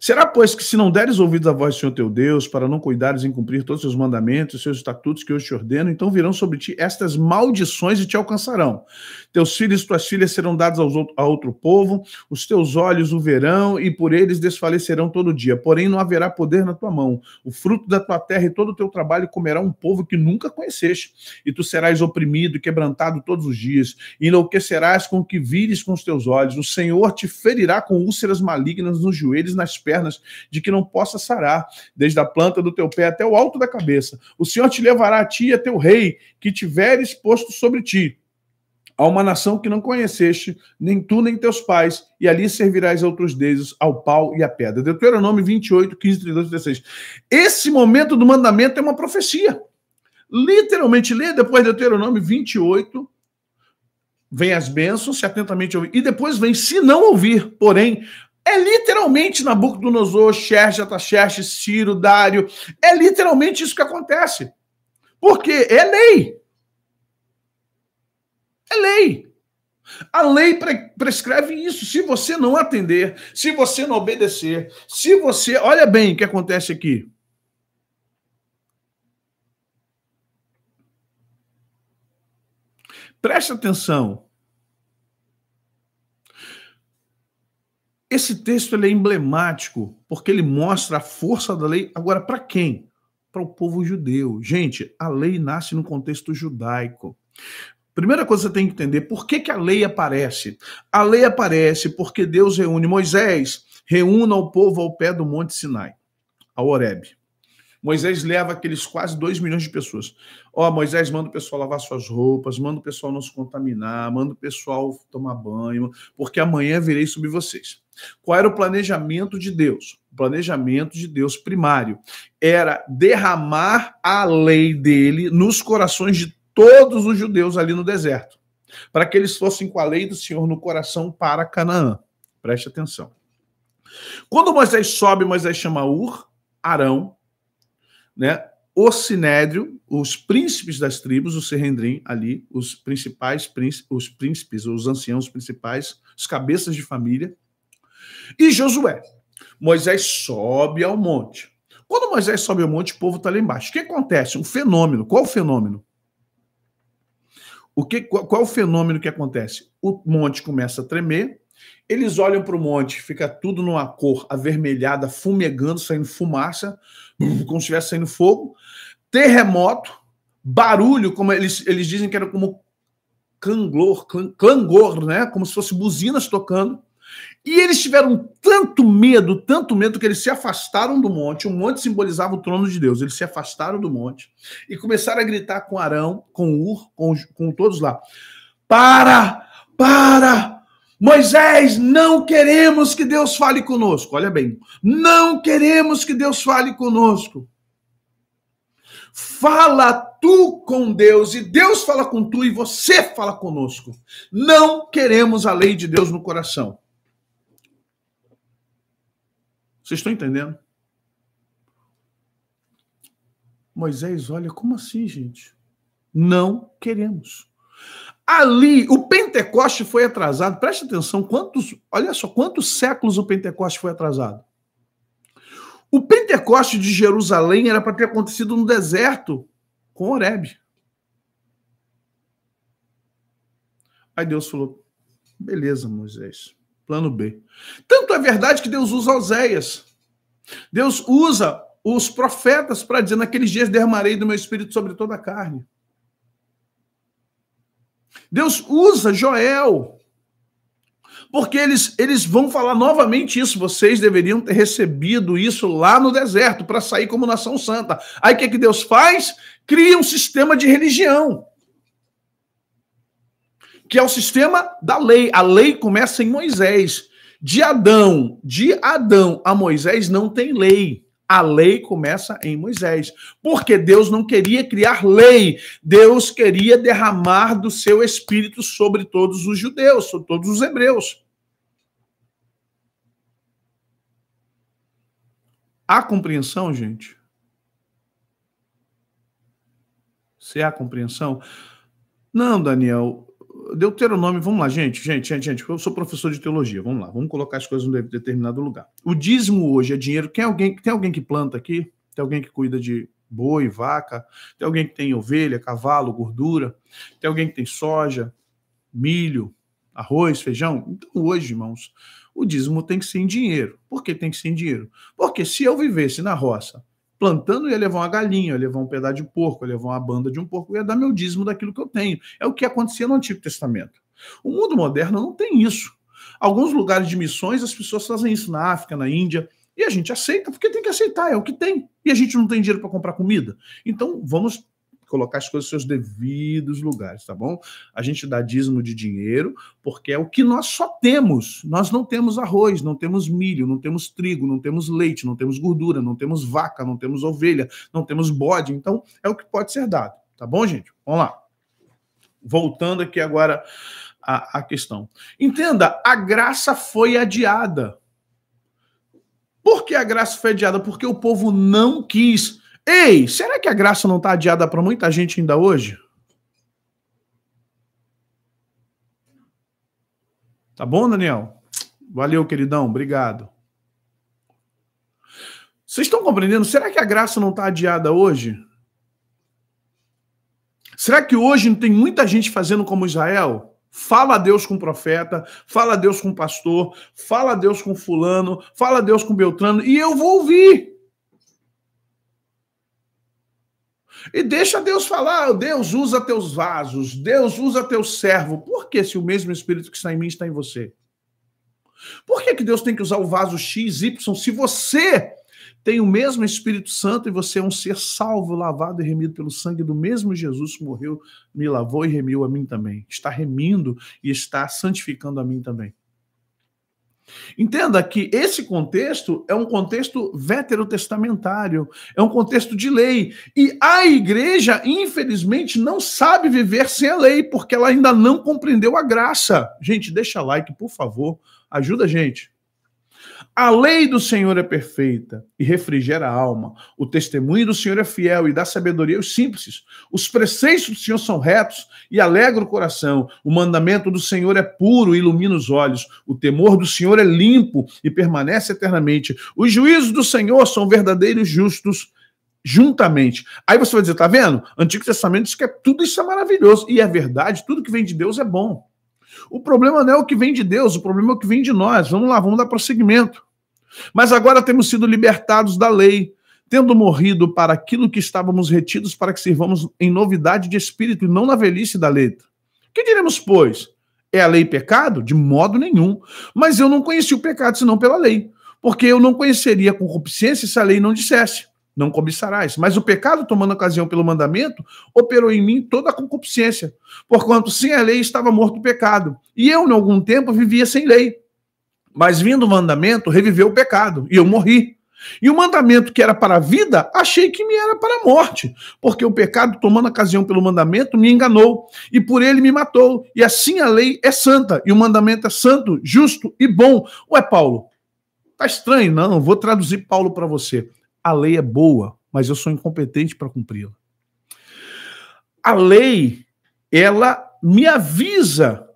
Será, pois, que se não deres ouvidos à voz do Senhor teu Deus, para não cuidares em cumprir todos os seus mandamentos, os seus estatutos que eu te ordeno, então virão sobre ti estas maldições e te alcançarão. Teus filhos e tuas filhas serão dados outro, a outro povo, os teus olhos o verão, e por eles desfalecerão todo dia. Porém, não haverá poder na tua mão. O fruto da tua terra e todo o teu trabalho comerá um povo que nunca conheceste. E tu serás oprimido e quebrantado todos os dias. E enlouquecerás com o que vires com os teus olhos. O Senhor te ferirá com úlceras malignas nos joelhos e nas pernas pernas, de que não possa sarar, desde a planta do teu pé até o alto da cabeça. O Senhor te levará a ti e a teu rei, que tiveres posto sobre ti a uma nação que não conheceste, nem tu nem teus pais, e ali servirás outros deuses, ao pau e à pedra. Deuteronômio 28, 15, 32 16. Esse momento do mandamento é uma profecia. Literalmente, lê depois Deuteronômio 28, vem as bênçãos, se atentamente ouvir, e depois vem, se não ouvir, porém, é literalmente Nabucodonosor, Xerxes, Ciro, Dário. É literalmente isso que acontece. Porque é lei. É lei. A lei pre prescreve isso. Se você não atender, se você não obedecer, se você. Olha bem o que acontece aqui. Preste atenção. Esse texto é emblemático porque ele mostra a força da lei. Agora, para quem? Para o povo judeu. Gente, a lei nasce no contexto judaico. Primeira coisa que você tem que entender, por que, que a lei aparece? A lei aparece porque Deus reúne Moisés, reúna o povo ao pé do Monte Sinai, ao Horeb. Moisés leva aqueles quase 2 milhões de pessoas. Ó, oh, Moisés manda o pessoal lavar suas roupas, manda o pessoal não se contaminar, manda o pessoal tomar banho, porque amanhã virei sobre vocês. Qual era o planejamento de Deus? O planejamento de Deus primário era derramar a lei dele nos corações de todos os judeus ali no deserto, para que eles fossem com a lei do Senhor no coração para Canaã. Preste atenção. Quando Moisés sobe, Moisés chama Ur, Arão, né? O Sinédrio, os príncipes das tribos, o Serrendrim ali, os principais os príncipes, os anciãos principais, os cabeças de família, e Josué. Moisés sobe ao monte. Quando Moisés sobe ao monte, o povo está lá embaixo. O que acontece? Um fenômeno. Qual o fenômeno? O que, qual, qual o fenômeno que acontece? O monte começa a tremer, eles olham para o monte, fica tudo numa cor avermelhada, fumegando, saindo fumaça, *laughs* como se estivesse saindo fogo. Terremoto, barulho, como eles, eles dizem que era como canglor, clangor, né? Como se fosse buzinas tocando. E eles tiveram tanto medo, tanto medo, que eles se afastaram do monte. O monte simbolizava o trono de Deus. Eles se afastaram do monte e começaram a gritar com Arão, com Ur, com, com todos lá: Para! Para! Moisés, não queremos que Deus fale conosco. Olha bem, não queremos que Deus fale conosco. Fala tu com Deus e Deus fala com tu e você fala conosco. Não queremos a lei de Deus no coração. Vocês estão entendendo? Moisés, olha, como assim, gente? Não queremos. Ali, o Pentecoste foi atrasado. Preste atenção, quantos, olha só, quantos séculos o Pentecoste foi atrasado? O Pentecoste de Jerusalém era para ter acontecido no deserto com Horeb. Aí Deus falou: beleza, Moisés, plano B. Tanto é verdade que Deus usa Oséias. Deus usa os profetas para dizer: naqueles dias derramarei do meu espírito sobre toda a carne. Deus usa Joel. Porque eles, eles vão falar novamente isso. Vocês deveriam ter recebido isso lá no deserto para sair como nação santa. Aí o que, que Deus faz? Cria um sistema de religião. Que é o sistema da lei. A lei começa em Moisés. De Adão, de Adão a Moisés não tem lei. A lei começa em Moisés, porque Deus não queria criar lei, Deus queria derramar do seu espírito sobre todos os judeus, sobre todos os hebreus. Há compreensão, gente? Se há compreensão? Não, Daniel, Deuteronômio, vamos lá, gente, gente, gente, gente, eu sou professor de teologia, vamos lá, vamos colocar as coisas em determinado lugar. O dízimo hoje é dinheiro, tem alguém, tem alguém que planta aqui? Tem alguém que cuida de boi, vaca? Tem alguém que tem ovelha, cavalo, gordura? Tem alguém que tem soja, milho, arroz, feijão? Então hoje, irmãos, o dízimo tem que ser em dinheiro. Por que tem que ser em dinheiro? Porque se eu vivesse na roça plantando, ia levar uma galinha, ia levar um pedaço de porco, ia levar uma banda de um porco, ia dar meu dízimo daquilo que eu tenho. É o que acontecia no Antigo Testamento. O mundo moderno não tem isso. Alguns lugares de missões as pessoas fazem isso na África, na Índia, e a gente aceita porque tem que aceitar, é o que tem. E a gente não tem dinheiro para comprar comida. Então vamos colocar as coisas nos seus devidos lugares, tá bom? A gente dá dízimo de dinheiro porque é o que nós só temos. Nós não temos arroz, não temos milho, não temos trigo, não temos leite, não temos gordura, não temos vaca, não temos ovelha, não temos bode. Então, é o que pode ser dado, tá bom, gente? Vamos lá. Voltando aqui agora à, à questão. Entenda, a graça foi adiada. Por que a graça foi adiada? Porque o povo não quis Ei, será que a graça não está adiada para muita gente ainda hoje? Tá bom, Daniel? Valeu, queridão. Obrigado. Vocês estão compreendendo? Será que a graça não está adiada hoje? Será que hoje não tem muita gente fazendo como Israel? Fala a Deus com o profeta, fala a Deus com o pastor, fala a Deus com fulano, fala a Deus com Beltrano, e eu vou ouvir. E deixa Deus falar, Deus usa teus vasos, Deus usa teu servo. Por que se o mesmo Espírito que está em mim está em você? Por que, que Deus tem que usar o vaso X, Y, se você tem o mesmo Espírito Santo e você é um ser salvo, lavado e remido pelo sangue do mesmo Jesus que morreu, me lavou e remiu a mim também. Está remindo e está santificando a mim também. Entenda que esse contexto é um contexto veterotestamentário, é um contexto de lei. E a igreja, infelizmente, não sabe viver sem a lei, porque ela ainda não compreendeu a graça. Gente, deixa like, por favor, ajuda a gente. A lei do Senhor é perfeita e refrigera a alma. O testemunho do Senhor é fiel e dá sabedoria aos simples. Os preceitos do Senhor são retos e alegra o coração. O mandamento do Senhor é puro e ilumina os olhos. O temor do Senhor é limpo e permanece eternamente. Os juízos do Senhor são verdadeiros justos juntamente. Aí você vai dizer, tá vendo? Antigo Testamento diz que é, tudo isso é maravilhoso. E é verdade, tudo que vem de Deus é bom. O problema não é o que vem de Deus, o problema é o que vem de nós. Vamos lá, vamos dar prosseguimento. Mas agora temos sido libertados da lei, tendo morrido para aquilo que estávamos retidos, para que sirvamos em novidade de espírito e não na velhice da letra. Que diremos, pois? É a lei pecado? De modo nenhum. Mas eu não conheci o pecado senão pela lei, porque eu não conheceria a concupiscência se a lei não dissesse não cobiçarás. Mas o pecado, tomando ocasião pelo mandamento, operou em mim toda a concupiscência, porquanto sem a lei estava morto o pecado. E eu, em algum tempo, vivia sem lei. Mas vindo o mandamento, reviveu o pecado, e eu morri. E o mandamento que era para a vida, achei que me era para a morte, porque o pecado, tomando ocasião pelo mandamento, me enganou, e por ele me matou. E assim a lei é santa, e o mandamento é santo, justo e bom. Ué, Paulo, tá estranho, não? Vou traduzir Paulo para você a lei é boa, mas eu sou incompetente para cumpri-la. A lei, ela me avisa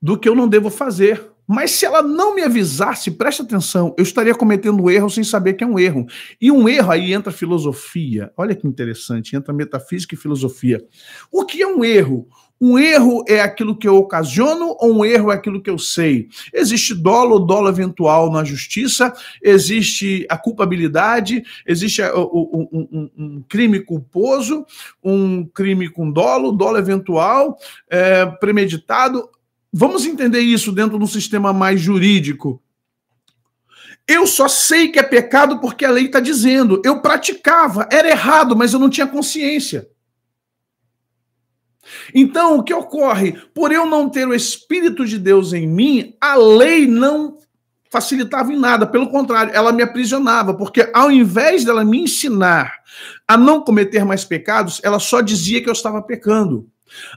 do que eu não devo fazer. Mas se ela não me avisasse, preste atenção, eu estaria cometendo um erro sem saber que é um erro. E um erro aí entra filosofia. Olha que interessante, entra metafísica e filosofia. O que é um erro? Um erro é aquilo que eu ocasiono ou um erro é aquilo que eu sei? Existe dolo dolo eventual na justiça, existe a culpabilidade, existe um, um, um crime culposo, um crime com dolo, dolo eventual, é, premeditado. Vamos entender isso dentro de um sistema mais jurídico. Eu só sei que é pecado porque a lei está dizendo. Eu praticava, era errado, mas eu não tinha consciência. Então, o que ocorre? Por eu não ter o Espírito de Deus em mim, a lei não facilitava em nada, pelo contrário, ela me aprisionava, porque ao invés dela me ensinar a não cometer mais pecados, ela só dizia que eu estava pecando.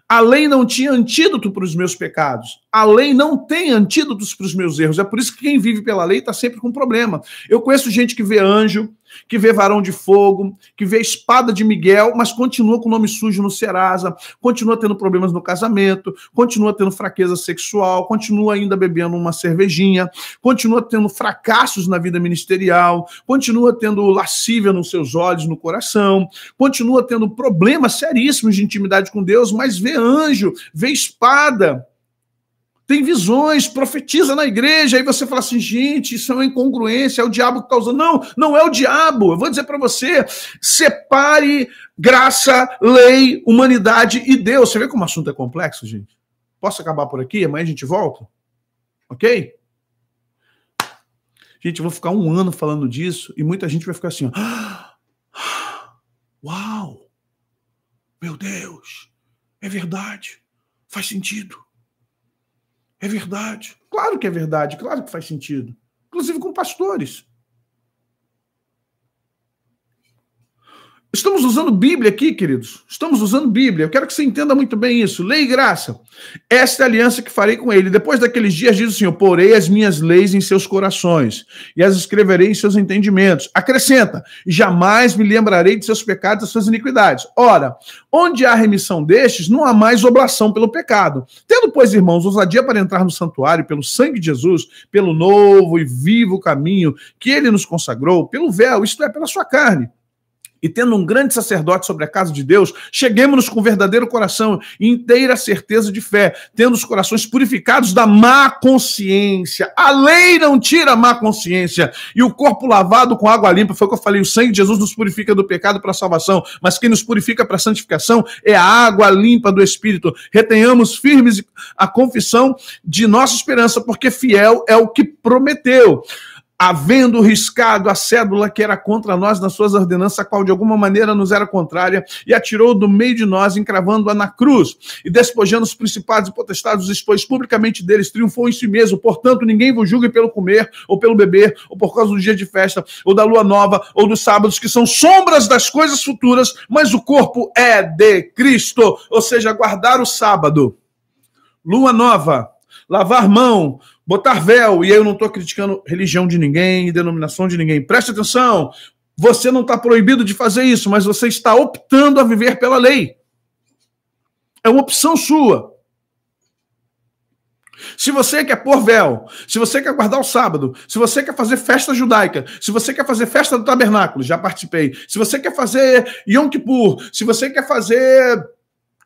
A lei não tinha antídoto para os meus pecados. A lei não tem antídotos para os meus erros. É por isso que quem vive pela lei está sempre com problema. Eu conheço gente que vê anjo, que vê varão de fogo, que vê espada de Miguel, mas continua com o nome sujo no Serasa, continua tendo problemas no casamento, continua tendo fraqueza sexual, continua ainda bebendo uma cervejinha, continua tendo fracassos na vida ministerial, continua tendo lascívia nos seus olhos, no coração, continua tendo problemas seríssimos de intimidade com Deus, mas vê anjo, vê espada, tem visões, profetiza na igreja, aí você fala assim, gente, isso é uma incongruência, é o diabo que está usando. Não, não é o diabo. Eu vou dizer para você, separe graça, lei, humanidade e Deus. Você vê como o assunto é complexo, gente? Posso acabar por aqui? Amanhã a gente volta? Ok? Gente, eu vou ficar um ano falando disso e muita gente vai ficar assim, ó, *gasps* uau, meu Deus, é verdade, faz sentido. É verdade. Claro que é verdade, claro que faz sentido. Inclusive com pastores. Estamos usando Bíblia aqui, queridos. Estamos usando Bíblia. Eu quero que você entenda muito bem isso. Lei e graça. Esta é a aliança que farei com ele. Depois daqueles dias, diz o Senhor: porei as minhas leis em seus corações e as escreverei em seus entendimentos. Acrescenta: jamais me lembrarei de seus pecados e suas iniquidades. Ora, onde há remissão destes, não há mais oblação pelo pecado. Tendo, pois, irmãos, ousadia para entrar no santuário pelo sangue de Jesus, pelo novo e vivo caminho que ele nos consagrou, pelo véu, isto é, pela sua carne e tendo um grande sacerdote sobre a casa de Deus, cheguemos-nos com verdadeiro coração e inteira certeza de fé, tendo os corações purificados da má consciência. A lei não tira a má consciência, e o corpo lavado com água limpa, foi o que eu falei, o sangue de Jesus nos purifica do pecado para a salvação, mas quem nos purifica para a santificação é a água limpa do Espírito. Retenhamos firmes a confissão de nossa esperança, porque fiel é o que prometeu havendo riscado a cédula que era contra nós nas suas ordenanças, a qual de alguma maneira nos era contrária, e atirou do meio de nós, encravando-a na cruz, e despojando os principados e potestados, expôs publicamente deles, triunfou em si mesmo. Portanto, ninguém vos julgue pelo comer, ou pelo beber, ou por causa do dia de festa, ou da lua nova, ou dos sábados, que são sombras das coisas futuras, mas o corpo é de Cristo, ou seja, guardar o sábado. Lua nova, lavar mão, botar véu, e aí eu não estou criticando religião de ninguém, denominação de ninguém. Preste atenção, você não está proibido de fazer isso, mas você está optando a viver pela lei. É uma opção sua. Se você quer pôr véu, se você quer guardar o sábado, se você quer fazer festa judaica, se você quer fazer festa do tabernáculo, já participei. Se você quer fazer Yom Kippur, se você quer fazer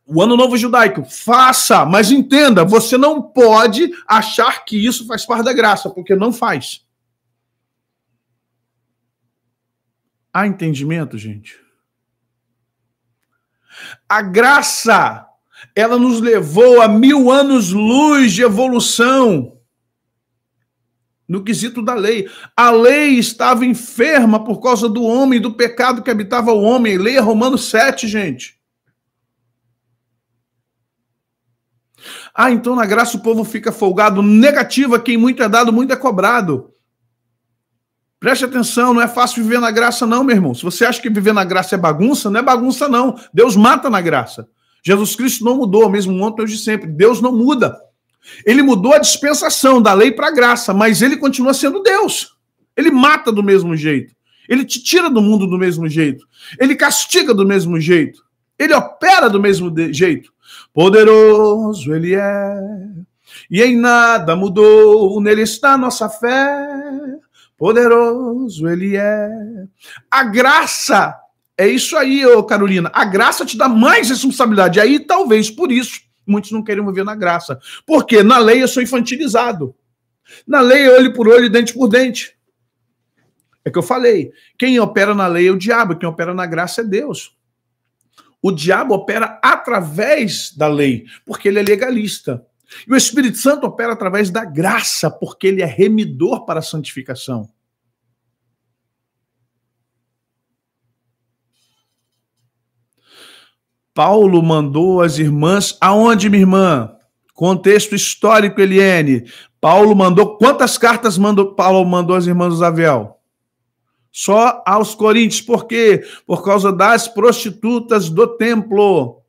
o ano novo judaico, faça, mas entenda, você não pode achar que isso faz parte da graça, porque não faz. Há entendimento, gente? A graça, ela nos levou a mil anos-luz de evolução no quesito da lei. A lei estava enferma por causa do homem, do pecado que habitava o homem. Leia Romanos 7, gente. Ah, então na graça o povo fica folgado. Negativa, quem muito é dado, muito é cobrado. Preste atenção, não é fácil viver na graça, não, meu irmão. Se você acha que viver na graça é bagunça, não é bagunça, não. Deus mata na graça. Jesus Cristo não mudou, mesmo ontem, hoje sempre. Deus não muda. Ele mudou a dispensação da lei para a graça, mas ele continua sendo Deus. Ele mata do mesmo jeito. Ele te tira do mundo do mesmo jeito. Ele castiga do mesmo jeito. Ele opera do mesmo jeito. Poderoso Ele é, e em nada mudou, nele está nossa fé. Poderoso Ele é. A graça, é isso aí, ô Carolina. A graça te dá mais responsabilidade. Aí, talvez por isso, muitos não querem viver na graça. Porque na lei eu sou infantilizado. Na lei olho por olho, dente por dente. É que eu falei. Quem opera na lei é o diabo, quem opera na graça é Deus. O diabo opera através da lei, porque ele é legalista. E o Espírito Santo opera através da graça, porque ele é remidor para a santificação. Paulo mandou as irmãs aonde, minha irmã? Contexto histórico, Eliane. Paulo mandou quantas cartas mandou Paulo mandou às irmãs do Zavel? Só aos coríntios. Por quê? Por causa das prostitutas do templo.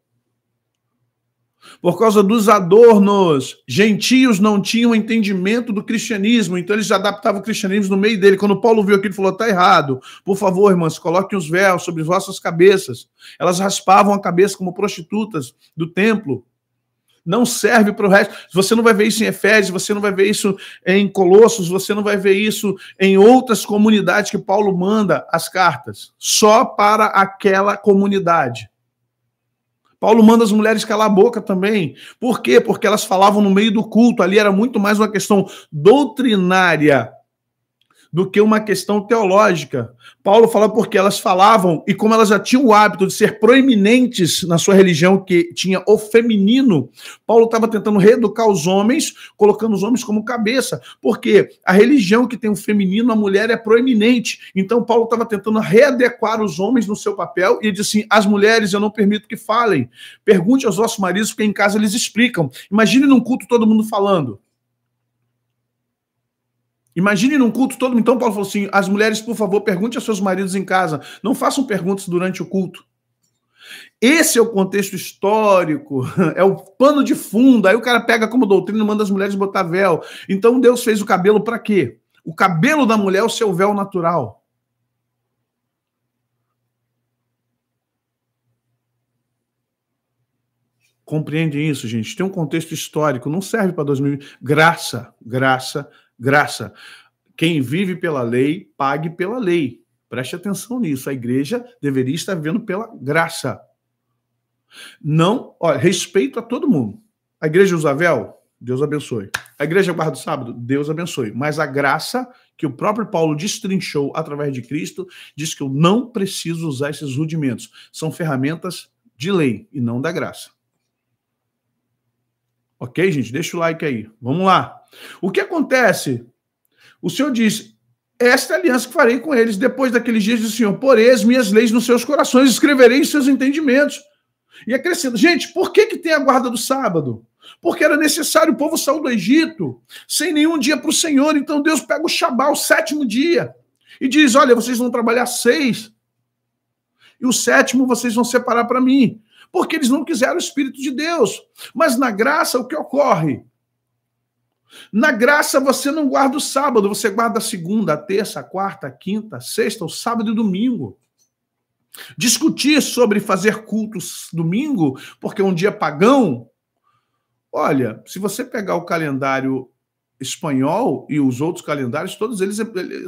Por causa dos adornos. Gentios não tinham entendimento do cristianismo, então eles adaptavam o cristianismo no meio dele. Quando Paulo viu aquilo, ele falou: tá errado. Por favor, irmãs, coloquem os véus sobre vossas cabeças. Elas raspavam a cabeça como prostitutas do templo não serve para o resto. Você não vai ver isso em Efésios, você não vai ver isso em Colossos, você não vai ver isso em outras comunidades que Paulo manda as cartas, só para aquela comunidade. Paulo manda as mulheres calar a boca também. Por quê? Porque elas falavam no meio do culto. Ali era muito mais uma questão doutrinária do que uma questão teológica. Paulo fala porque elas falavam, e como elas já tinham o hábito de ser proeminentes na sua religião, que tinha o feminino, Paulo estava tentando reeducar os homens, colocando os homens como cabeça. Porque a religião que tem o feminino, a mulher é proeminente. Então, Paulo estava tentando readequar os homens no seu papel e disse assim: as mulheres eu não permito que falem. Pergunte aos vossos maridos, porque em casa eles explicam. Imagine num culto todo mundo falando. Imagine num culto todo. Então, Paulo falou assim: as mulheres, por favor, pergunte aos seus maridos em casa. Não façam perguntas durante o culto. Esse é o contexto histórico, *laughs* é o pano de fundo. Aí o cara pega como doutrina e manda as mulheres botar véu. Então Deus fez o cabelo para quê? O cabelo da mulher é o seu véu natural. Compreendem isso, gente? Tem um contexto histórico, não serve para 2020. Graça, graça, graça. Quem vive pela lei, pague pela lei. Preste atenção nisso. A igreja deveria estar vivendo pela graça. Não, olha, respeito a todo mundo. A igreja usa véu? Deus abençoe. A igreja guarda o sábado? Deus abençoe. Mas a graça que o próprio Paulo destrinchou através de Cristo diz que eu não preciso usar esses rudimentos. São ferramentas de lei e não da graça. Ok, gente? Deixa o like aí. Vamos lá. O que acontece? O Senhor diz: Esta é aliança que farei com eles. Depois daqueles dias, diz o Senhor: Porei as minhas leis nos seus corações, escreverei em seus entendimentos. E acrescenta: Gente, por que, que tem a guarda do sábado? Porque era necessário, o povo saiu do Egito sem nenhum dia para o Senhor. Então Deus pega o Shabá, o sétimo dia, e diz: Olha, vocês vão trabalhar seis, e o sétimo vocês vão separar para mim porque eles não quiseram o Espírito de Deus. Mas na graça, o que ocorre? Na graça, você não guarda o sábado, você guarda a segunda, a terça, a quarta, a quinta, a sexta, o sábado e domingo. Discutir sobre fazer cultos domingo, porque é um dia pagão. Olha, se você pegar o calendário espanhol e os outros calendários, todos eles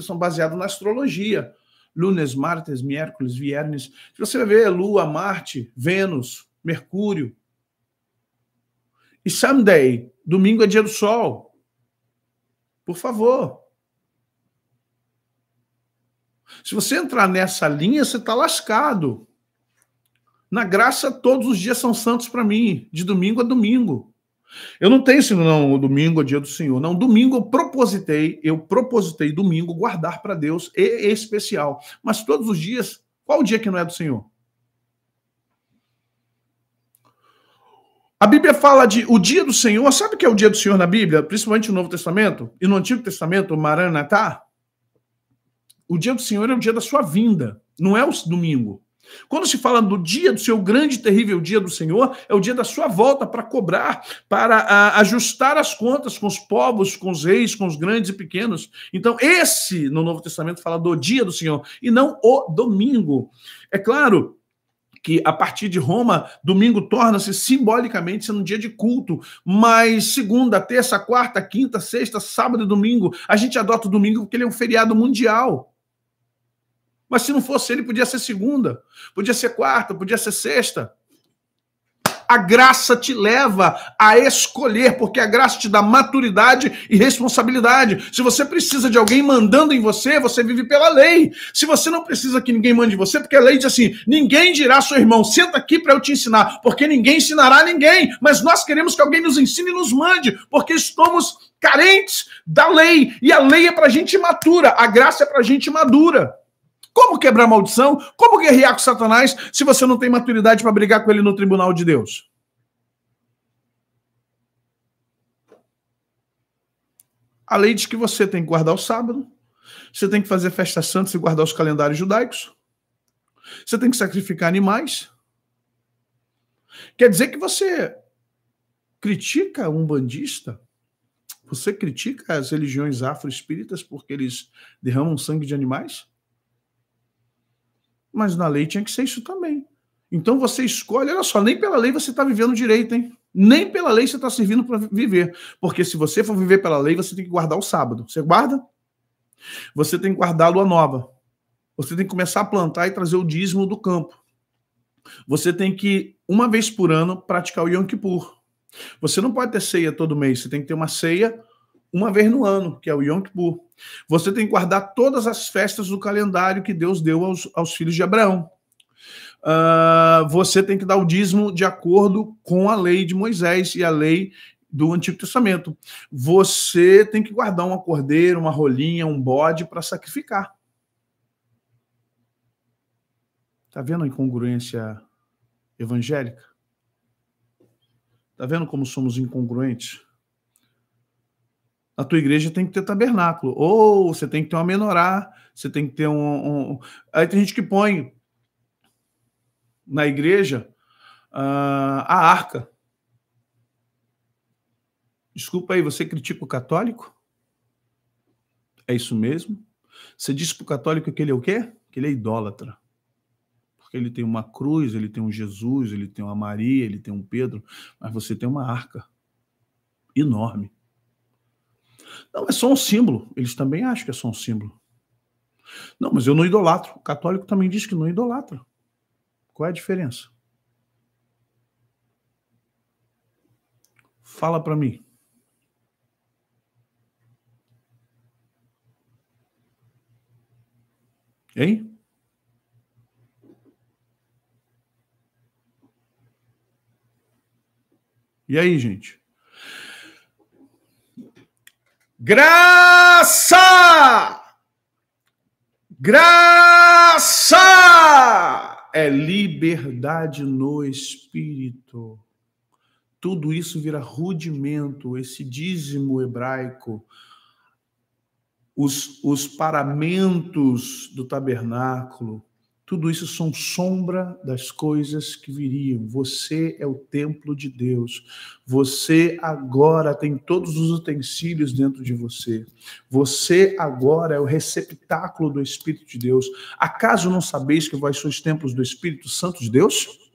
são baseados na astrologia lunes, martes, miércoles, viernes. Se você ver Lua, Marte, Vênus, Mercúrio. E Sunday, domingo é dia do sol. Por favor. Se você entrar nessa linha, você está lascado. Na graça, todos os dias são santos para mim, de domingo a domingo. Eu não tenho isso, não, o domingo é dia do Senhor. Não, domingo eu propositei, eu propositei domingo guardar para Deus, e especial. Mas todos os dias, qual o dia que não é do Senhor? A Bíblia fala de o dia do Senhor. Sabe o que é o dia do Senhor na Bíblia? Principalmente no Novo Testamento e no Antigo Testamento, Maranatá. O dia do Senhor é o dia da sua vinda, não é o domingo. Quando se fala do dia do seu grande e terrível dia do Senhor, é o dia da sua volta para cobrar, para a, ajustar as contas com os povos, com os reis, com os grandes e pequenos. Então, esse no Novo Testamento fala do dia do Senhor e não o domingo. É claro que a partir de Roma, domingo torna-se simbolicamente sendo um dia de culto, mas segunda, terça, quarta, quinta, sexta, sábado e domingo, a gente adota o domingo porque ele é um feriado mundial. Mas se não fosse ele, podia ser segunda, podia ser quarta, podia ser sexta. A graça te leva a escolher, porque a graça te dá maturidade e responsabilidade. Se você precisa de alguém mandando em você, você vive pela lei. Se você não precisa que ninguém mande em você, porque a lei diz assim: ninguém dirá seu irmão, senta aqui para eu te ensinar, porque ninguém ensinará a ninguém. Mas nós queremos que alguém nos ensine e nos mande, porque estamos carentes da lei. E a lei é para gente matura, a graça é para gente madura. Como quebrar maldição? Como guerrear com Satanás se você não tem maturidade para brigar com ele no tribunal de Deus? A lei diz que você tem que guardar o sábado, você tem que fazer festas santas e guardar os calendários judaicos, você tem que sacrificar animais. Quer dizer que você critica um bandista? Você critica as religiões afro-espíritas porque eles derramam sangue de animais? Mas na lei tinha que ser isso também. Então você escolhe, olha só, nem pela lei você está vivendo direito, hein? Nem pela lei você está servindo para viver. Porque se você for viver pela lei, você tem que guardar o sábado. Você guarda? Você tem que guardar a lua nova. Você tem que começar a plantar e trazer o dízimo do campo. Você tem que, uma vez por ano, praticar o Yom Kippur. Você não pode ter ceia todo mês, você tem que ter uma ceia uma vez no ano, que é o Yom Kippur. Você tem que guardar todas as festas do calendário que Deus deu aos, aos filhos de Abraão. Uh, você tem que dar o dízimo de acordo com a lei de Moisés e a lei do Antigo Testamento. Você tem que guardar uma cordeira, uma rolinha, um bode para sacrificar. Tá vendo a incongruência evangélica? Tá vendo como somos incongruentes? A tua igreja tem que ter tabernáculo. Ou você tem que ter uma menorá, você tem que ter um. um... Aí tem gente que põe na igreja uh, a arca. Desculpa aí, você critica o católico? É isso mesmo? Você diz para o católico que ele é o quê? Que ele é idólatra. Porque ele tem uma cruz, ele tem um Jesus, ele tem uma Maria, ele tem um Pedro, mas você tem uma arca enorme não, é só um símbolo. Eles também acham que é só um símbolo. Não, mas eu não idolatro. O católico também diz que não idolatra. Qual é a diferença? Fala para mim. Hein? E aí, gente? Graça! Graça é liberdade no espírito. Tudo isso vira rudimento, esse dízimo hebraico, os, os paramentos do tabernáculo, tudo isso são sombra das coisas que viriam. Você é o templo de Deus. Você agora tem todos os utensílios dentro de você. Você agora é o receptáculo do Espírito de Deus. Acaso não sabeis que vós sois templos do Espírito Santo de Deus?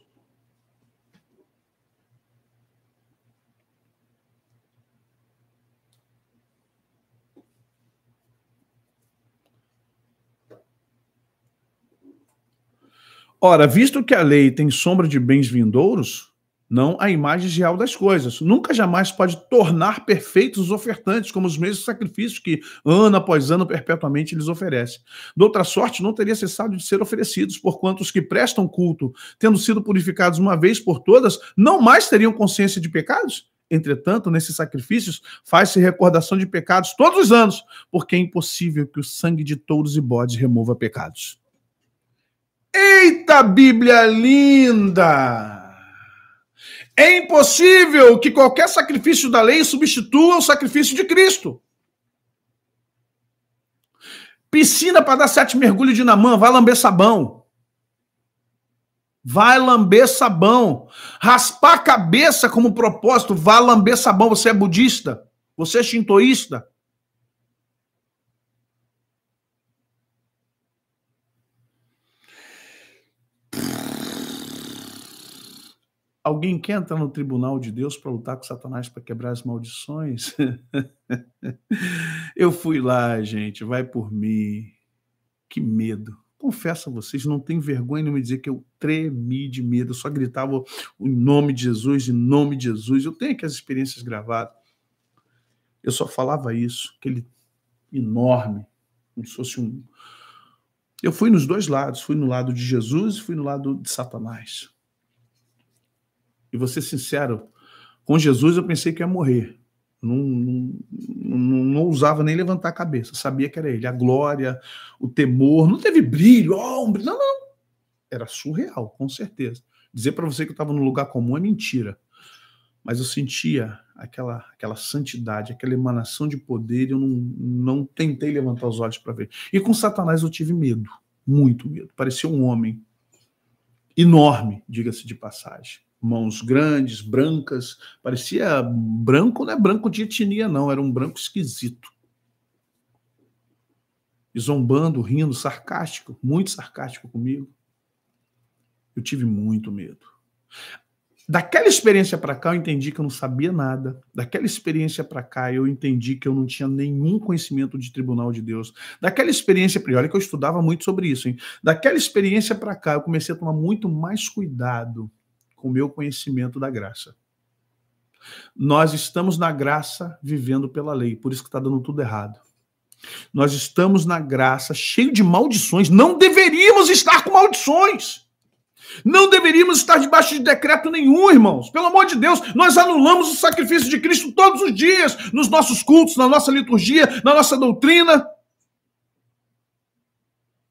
Ora, visto que a lei tem sombra de bens vindouros, não a imagem real das coisas. Nunca jamais pode tornar perfeitos os ofertantes, como os mesmos sacrifícios que, ano após ano, perpetuamente lhes oferece. De outra sorte, não teria cessado de ser oferecidos, porquanto os que prestam culto, tendo sido purificados uma vez por todas, não mais teriam consciência de pecados? Entretanto, nesses sacrifícios faz-se recordação de pecados todos os anos, porque é impossível que o sangue de touros e bodes remova pecados. Eita, Bíblia linda! É impossível que qualquer sacrifício da lei substitua o sacrifício de Cristo. Piscina para dar sete mergulhos de Namã, vai lamber sabão. Vai lamber sabão. Raspar a cabeça como propósito, vai lamber sabão. Você é budista? Você é shintoísta? Alguém quer entrar no tribunal de Deus para lutar com Satanás para quebrar as maldições? *laughs* eu fui lá, gente, vai por mim. Que medo. Confesso a vocês, não tenho vergonha de me dizer que eu tremi de medo, eu só gritava o nome de Jesus, em nome de Jesus. Eu tenho aqui as experiências gravadas. Eu só falava isso, aquele enorme, como se fosse um. Eu fui nos dois lados, fui no lado de Jesus e fui no lado de Satanás. E vou ser sincero, com Jesus eu pensei que ia morrer. Não, não, não, não ousava nem levantar a cabeça, sabia que era ele. A glória, o temor, não teve brilho, oh, não, não. Era surreal, com certeza. Dizer para você que eu estava no lugar comum é mentira. Mas eu sentia aquela, aquela santidade, aquela emanação de poder, e eu não, não tentei levantar os olhos para ver. E com Satanás eu tive medo, muito medo. Parecia um homem enorme, diga-se de passagem mãos grandes, brancas, parecia branco, não é branco de etnia, não, era um branco esquisito. E zombando, rindo, sarcástico, muito sarcástico comigo. Eu tive muito medo. Daquela experiência para cá, eu entendi que eu não sabia nada. Daquela experiência para cá, eu entendi que eu não tinha nenhum conhecimento de tribunal de Deus. Daquela experiência, olha que eu estudava muito sobre isso, hein? Daquela experiência para cá, eu comecei a tomar muito mais cuidado com o meu conhecimento da graça. Nós estamos na graça vivendo pela lei, por isso que está dando tudo errado. Nós estamos na graça cheio de maldições, não deveríamos estar com maldições. Não deveríamos estar debaixo de decreto nenhum, irmãos. Pelo amor de Deus, nós anulamos o sacrifício de Cristo todos os dias, nos nossos cultos, na nossa liturgia, na nossa doutrina.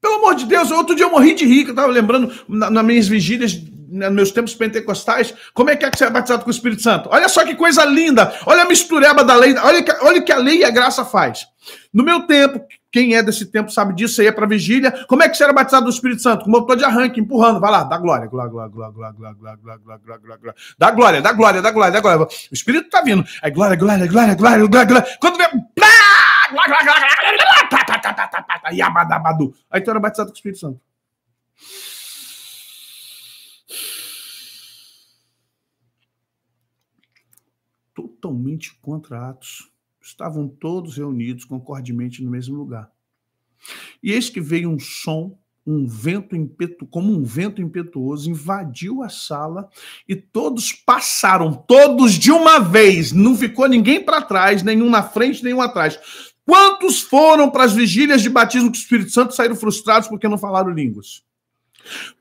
Pelo amor de Deus, outro dia eu morri de rir, eu estava lembrando nas minhas vigílias nos meus tempos pentecostais, como é que é que você é batizado com o Espírito Santo? Olha só que coisa linda, olha a mistureba da lei, olha que, olha que a lei e a graça faz. No meu tempo, quem é desse tempo sabe disso, você ia para vigília, como é que você era batizado no Espírito Santo? Com motor de arranque, empurrando, vai lá, dá glória, glória, glória, glória, glória, glória, glória, glória, glória, glória, glória, dá glória, dá glória, dá glória, dá glória. O Espírito tá vindo, é glória, glória, glória, glória, glória, glória. Quando vem, Aí tu era batizado com o Espírito Santo. Totalmente contra Atos. Estavam todos reunidos concordemente no mesmo lugar. E eis que veio um som, um vento impetu, como um vento impetuoso, invadiu a sala e todos passaram, todos de uma vez, não ficou ninguém para trás, nenhum na frente, nenhum atrás. Quantos foram para as vigílias de batismo com o Espírito Santo saíram frustrados porque não falaram línguas?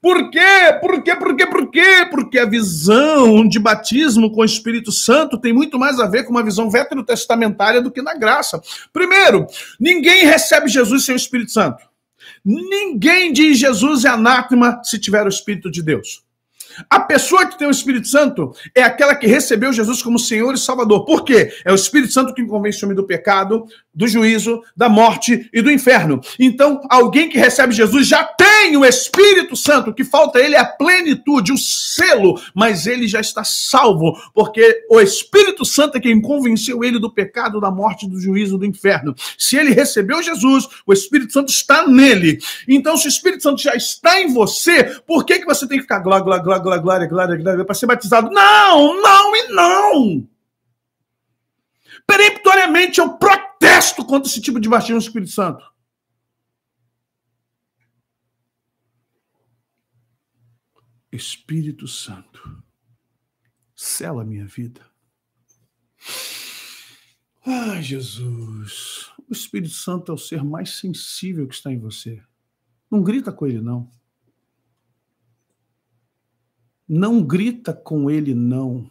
Por quê? Por quê? Por quê? Por quê? Porque a visão de batismo com o Espírito Santo tem muito mais a ver com uma visão veterotestamentária do que na graça. Primeiro, ninguém recebe Jesus sem o Espírito Santo. Ninguém diz Jesus é anátema se tiver o Espírito de Deus. A pessoa que tem o Espírito Santo é aquela que recebeu Jesus como Senhor e Salvador. Por quê? É o Espírito Santo que convence o homem do pecado, do juízo, da morte e do inferno. Então, alguém que recebe Jesus já tem o Espírito Santo, o que falta a ele é a plenitude, o selo, mas ele já está salvo, porque o Espírito Santo é quem convenceu ele do pecado, da morte, do juízo, do inferno. Se ele recebeu Jesus, o Espírito Santo está nele. Então, se o Espírito Santo já está em você, por que, que você tem que ficar glória, glória, glória, glória, glória, glória, glória para ser batizado? Não, não e não! Peremptoriamente eu protesto contra esse tipo de batismo no Espírito Santo. Espírito Santo, sela minha vida. Ai, Jesus. O Espírito Santo é o ser mais sensível que está em você. Não grita com ele, não. Não grita com ele, não.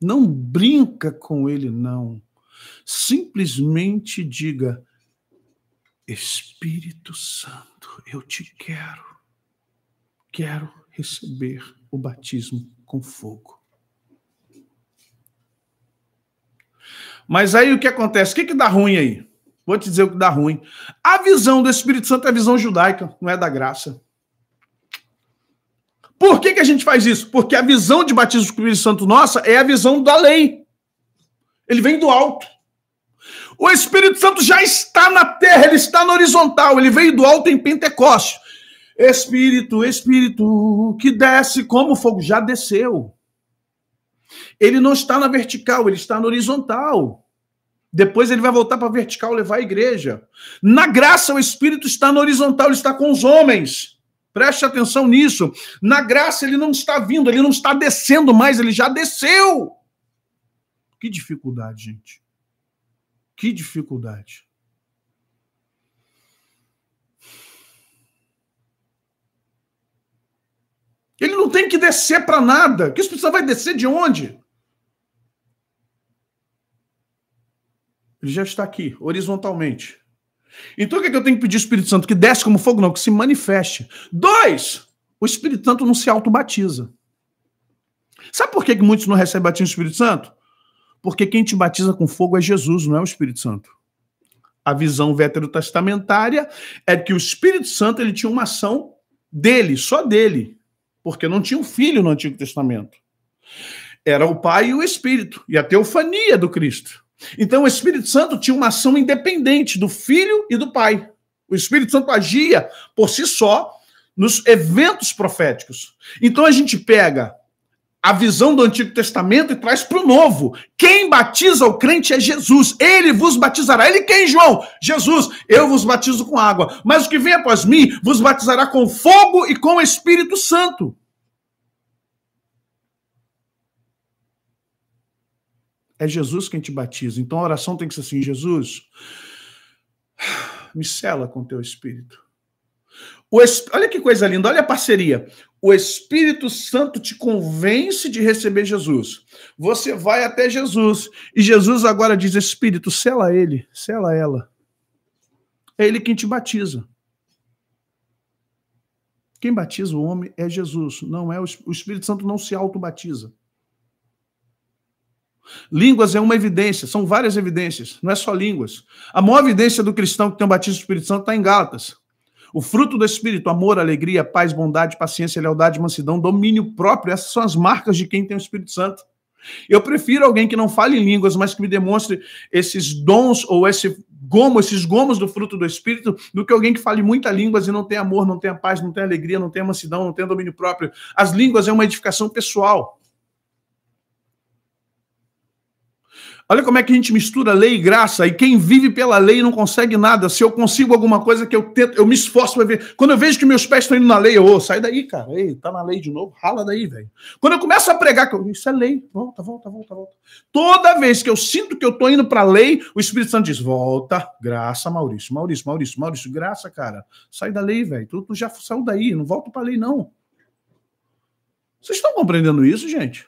Não brinca com ele, não. Simplesmente diga: Espírito Santo, eu te quero. Quero receber o batismo com fogo. Mas aí o que acontece? O que, que dá ruim aí? Vou te dizer o que dá ruim. A visão do Espírito Santo é a visão judaica, não é da graça. Por que, que a gente faz isso? Porque a visão de batismo do Espírito Santo nossa é a visão da lei. Ele vem do alto. O Espírito Santo já está na terra, ele está na horizontal, ele veio do alto em Pentecostes. Espírito, Espírito, que desce como fogo, já desceu. Ele não está na vertical, ele está na horizontal. Depois ele vai voltar para a vertical levar a igreja. Na graça, o Espírito está na horizontal, ele está com os homens. Preste atenção nisso. Na graça, ele não está vindo, ele não está descendo mais, ele já desceu. Que dificuldade, gente. Que dificuldade. Ele não tem que descer para nada. Que Santo vai descer de onde? Ele já está aqui, horizontalmente. Então o que, é que eu tenho que pedir ao Espírito Santo? Que desce como fogo? Não, que se manifeste. Dois, o Espírito Santo não se autobatiza. Sabe por que, que muitos não recebem batismo do Espírito Santo? Porque quem te batiza com fogo é Jesus, não é o Espírito Santo. A visão veterotestamentária é que o Espírito Santo ele tinha uma ação dele, só dele, porque não tinha um filho no Antigo Testamento. Era o Pai e o Espírito, e a teofania do Cristo. Então o Espírito Santo tinha uma ação independente do Filho e do Pai. O Espírito Santo agia por si só nos eventos proféticos. Então a gente pega a visão do Antigo Testamento e traz para o Novo. Quem batiza o crente é Jesus. Ele vos batizará. Ele quem, João? Jesus. Eu vos batizo com água. Mas o que vem após mim vos batizará com fogo e com o Espírito Santo. É Jesus quem te batiza. Então a oração tem que ser assim: Jesus, me cela com teu Espírito. O, olha que coisa linda, olha a parceria o Espírito Santo te convence de receber Jesus. Você vai até Jesus e Jesus agora diz: Espírito, sela ele, sela ela. É ele quem te batiza. Quem batiza o homem é Jesus, não é o Espírito Santo não se auto-batiza. Línguas é uma evidência, são várias evidências, não é só línguas. A maior evidência do cristão que tem o batismo do Espírito Santo está em Gálatas. O fruto do Espírito, amor, alegria, paz, bondade, paciência, lealdade, mansidão, domínio próprio, essas são as marcas de quem tem o Espírito Santo. Eu prefiro alguém que não fale em línguas, mas que me demonstre esses dons ou esse gomo, esses gomos do fruto do Espírito, do que alguém que fale muitas línguas e não tem amor, não tem paz, não tem alegria, não tem mansidão, não tem domínio próprio. As línguas é uma edificação pessoal. Olha como é que a gente mistura lei e graça, e quem vive pela lei não consegue nada. Se eu consigo alguma coisa que eu tento, eu me esforço para ver. Quando eu vejo que meus pés estão indo na lei, eu, oh, sai daí, cara. Ei, tá na lei de novo, rala daí, velho. Quando eu começo a pregar, que eu, isso é lei, volta, volta, volta, volta. Toda vez que eu sinto que eu tô indo para a lei, o Espírito Santo diz: volta, graça, Maurício, Maurício, Maurício, Maurício, graça, cara. Sai da lei, velho. Tu, tu já saiu daí, não volta para a lei, não. Vocês estão compreendendo isso, gente?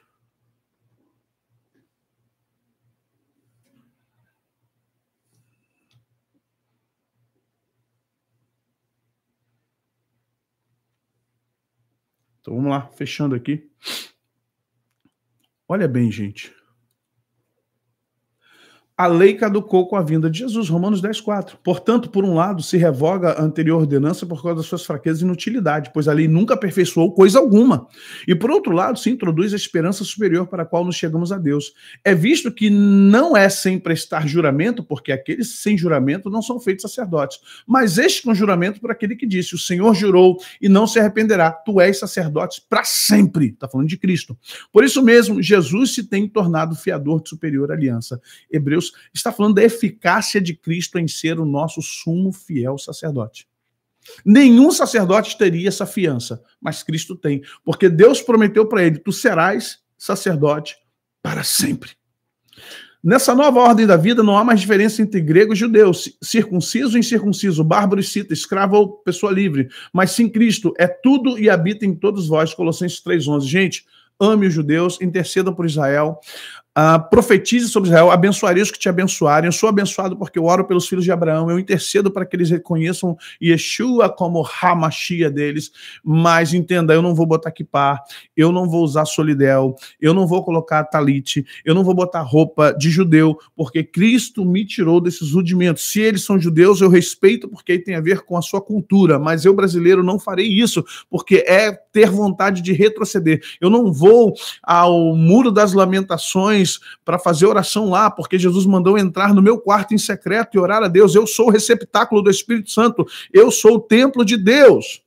Então vamos lá, fechando aqui. Olha bem, gente a lei caducou com a vinda de Jesus, Romanos 10, 4. Portanto, por um lado, se revoga a anterior ordenança por causa das suas fraquezas e inutilidade, pois a lei nunca aperfeiçoou coisa alguma. E por outro lado, se introduz a esperança superior para a qual nos chegamos a Deus. É visto que não é sem prestar juramento, porque aqueles sem juramento não são feitos sacerdotes, mas este com juramento por aquele que disse: O Senhor jurou e não se arrependerá, tu és sacerdote para sempre. Está falando de Cristo. Por isso mesmo, Jesus se tem tornado fiador de superior aliança. Hebreus Deus está falando da eficácia de Cristo em ser o nosso sumo fiel sacerdote. Nenhum sacerdote teria essa fiança, mas Cristo tem, porque Deus prometeu para ele: tu serás sacerdote para sempre. Nessa nova ordem da vida, não há mais diferença entre grego e judeu, circunciso e incircunciso, bárbaro e cita, escravo ou pessoa livre. Mas sim, Cristo é tudo e habita em todos vós. Colossenses 3,11. Gente, ame os judeus, interceda por Israel. Uh, profetize sobre Israel, abençoarei os que te abençoarem. Eu sou abençoado porque eu oro pelos filhos de Abraão. Eu intercedo para que eles reconheçam Yeshua como Hamashia deles. Mas entenda, eu não vou botar kippah, eu não vou usar solidel, eu não vou colocar talite, eu não vou botar roupa de judeu, porque Cristo me tirou desses rudimentos. Se eles são judeus, eu respeito porque tem a ver com a sua cultura. Mas eu, brasileiro, não farei isso, porque é ter vontade de retroceder. Eu não vou ao Muro das Lamentações para fazer oração lá, porque Jesus mandou entrar no meu quarto em secreto e orar a Deus. Eu sou o receptáculo do Espírito Santo, eu sou o templo de Deus.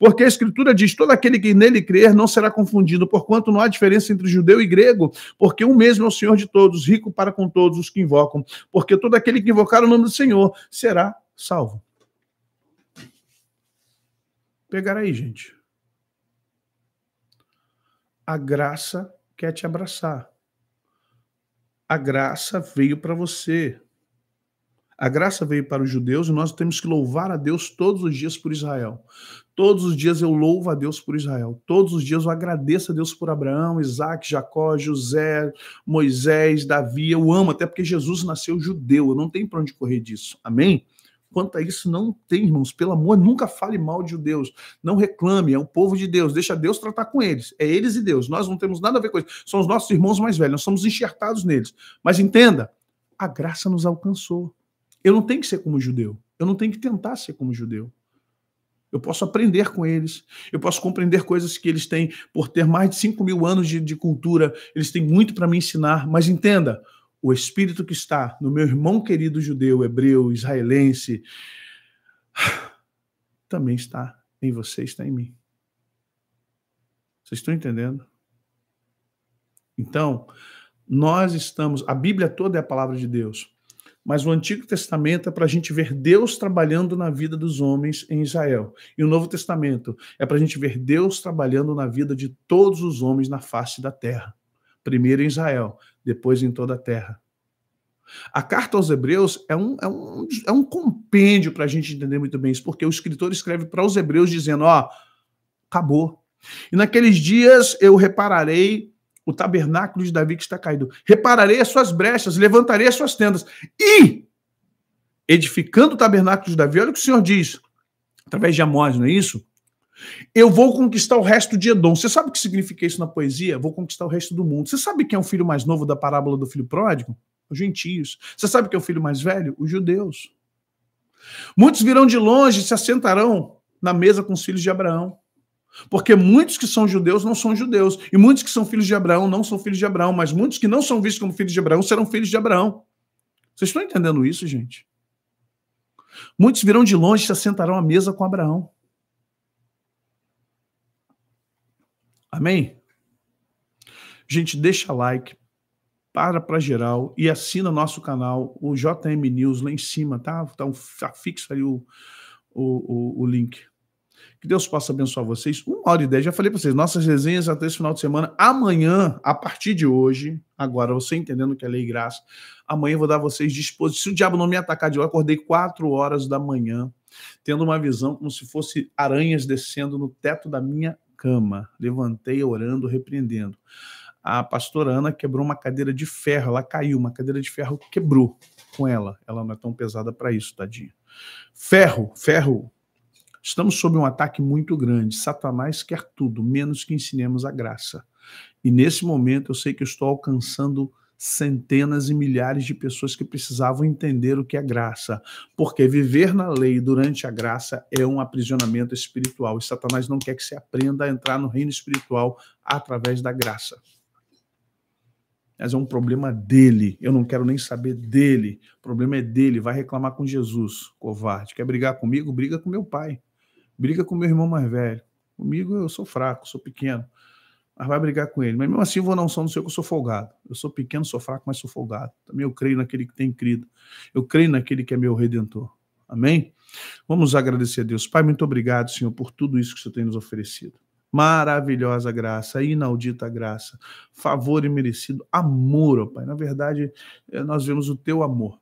Porque a Escritura diz: todo aquele que nele crer não será confundido, porquanto não há diferença entre judeu e grego, porque o mesmo é o Senhor de todos, rico para com todos os que invocam. Porque todo aquele que invocar o nome do Senhor será salvo. Pegar aí, gente. A graça quer te abraçar a graça veio para você. A graça veio para os judeus e nós temos que louvar a Deus todos os dias por Israel. Todos os dias eu louvo a Deus por Israel. Todos os dias eu agradeço a Deus por Abraão, Isaac, Jacó, José, Moisés, Davi. Eu amo, até porque Jesus nasceu judeu. Eu não tenho para onde correr disso. Amém? Quanto a isso, não tem, irmãos. Pelo amor, nunca fale mal de judeus. Não reclame, é o povo de Deus. Deixa Deus tratar com eles. É eles e Deus. Nós não temos nada a ver com isso. São os nossos irmãos mais velhos. Nós somos enxertados neles. Mas entenda, a graça nos alcançou. Eu não tenho que ser como judeu. Eu não tenho que tentar ser como judeu. Eu posso aprender com eles, eu posso compreender coisas que eles têm por ter mais de 5 mil anos de, de cultura, eles têm muito para me ensinar, mas entenda, o espírito que está no meu irmão querido judeu, hebreu, israelense, também está em você, está em mim. Vocês estão entendendo? Então, nós estamos. A Bíblia toda é a palavra de Deus. Mas o Antigo Testamento é para a gente ver Deus trabalhando na vida dos homens em Israel. E o Novo Testamento é para a gente ver Deus trabalhando na vida de todos os homens na face da terra. Primeiro em Israel, depois em toda a terra. A carta aos Hebreus é um, é um, é um compêndio para a gente entender muito bem isso, porque o escritor escreve para os Hebreus dizendo: Ó, acabou. E naqueles dias eu repararei o tabernáculo de Davi que está caído, repararei as suas brechas, levantarei as suas tendas e, edificando o tabernáculo de Davi, olha o que o Senhor diz, através de Amós, não é isso? Eu vou conquistar o resto de Edom. Você sabe o que significa isso na poesia? Vou conquistar o resto do mundo. Você sabe quem é o filho mais novo da parábola do filho pródigo? Os gentios. Você sabe quem é o filho mais velho? Os judeus. Muitos virão de longe e se assentarão na mesa com os filhos de Abraão. Porque muitos que são judeus não são judeus. E muitos que são filhos de Abraão não são filhos de Abraão. Mas muitos que não são vistos como filhos de Abraão serão filhos de Abraão. Vocês estão entendendo isso, gente? Muitos virão de longe e se assentarão à mesa com Abraão. Amém? Gente, deixa like, para para geral e assina nosso canal, o JM News lá em cima, tá? Tá, um, tá fixo ali o, o, o, o link. Que Deus possa abençoar vocês. Uma hora e dez, já falei para vocês, nossas resenhas até esse final de semana. Amanhã, a partir de hoje, agora você entendendo que é lei e graça, amanhã eu vou dar a vocês disposição. Se o diabo não me atacar de eu acordei quatro horas da manhã, tendo uma visão como se fosse aranhas descendo no teto da minha cama. Levantei orando, repreendendo. A pastora Ana quebrou uma cadeira de ferro, ela caiu, uma cadeira de ferro quebrou com ela. Ela não é tão pesada para isso, tadinha. Ferro, ferro Estamos sob um ataque muito grande. Satanás quer tudo, menos que ensinemos a graça. E nesse momento eu sei que estou alcançando centenas e milhares de pessoas que precisavam entender o que é graça, porque viver na lei durante a graça é um aprisionamento espiritual e Satanás não quer que você aprenda a entrar no reino espiritual através da graça. Mas é um problema dele, eu não quero nem saber dele, o problema é dele, vai reclamar com Jesus, covarde. Quer brigar comigo? Briga com meu pai. Briga com meu irmão mais velho. Comigo eu sou fraco, sou pequeno. Mas vai brigar com ele. Mas mesmo assim, vou não só não sei que eu sou folgado. Eu sou pequeno, sou fraco, mas sou folgado. Também eu creio naquele que tem crido. Eu creio naquele que é meu redentor. Amém? Vamos agradecer a Deus. Pai, muito obrigado, Senhor, por tudo isso que o Senhor tem nos oferecido. Maravilhosa graça, inaudita graça, favor imerecido, amor, ó Pai. Na verdade, eh, nós vemos o teu amor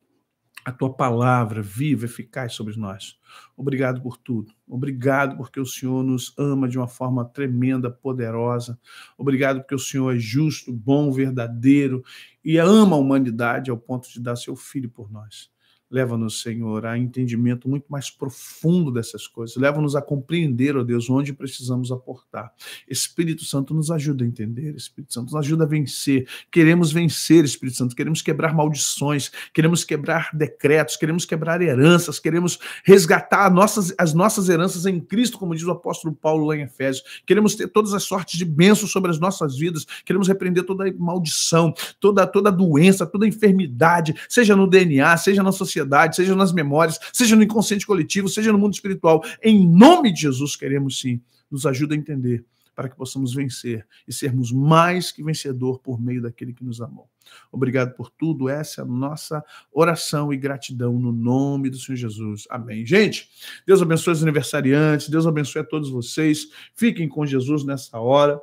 a tua palavra viva, eficaz sobre nós. Obrigado por tudo. Obrigado porque o Senhor nos ama de uma forma tremenda, poderosa. Obrigado porque o Senhor é justo, bom, verdadeiro e ama a humanidade ao ponto de dar seu filho por nós. Leva-nos, Senhor, a entendimento muito mais profundo dessas coisas. Leva-nos a compreender, ó Deus, onde precisamos aportar. Espírito Santo nos ajuda a entender. Espírito Santo nos ajuda a vencer. Queremos vencer, Espírito Santo. Queremos quebrar maldições. Queremos quebrar decretos. Queremos quebrar heranças. Queremos resgatar nossas, as nossas heranças em Cristo, como diz o apóstolo Paulo lá em Efésios. Queremos ter todas as sortes de bênçãos sobre as nossas vidas. Queremos repreender toda maldição, toda, toda doença, toda enfermidade, seja no DNA, seja na sociedade sociedade, seja nas memórias, seja no inconsciente coletivo, seja no mundo espiritual. Em nome de Jesus, queremos sim, nos ajuda a entender para que possamos vencer e sermos mais que vencedor por meio daquele que nos amou. Obrigado por tudo. Essa é a nossa oração e gratidão no nome do Senhor Jesus. Amém. Gente, Deus abençoe os aniversariantes, Deus abençoe a todos vocês. Fiquem com Jesus nessa hora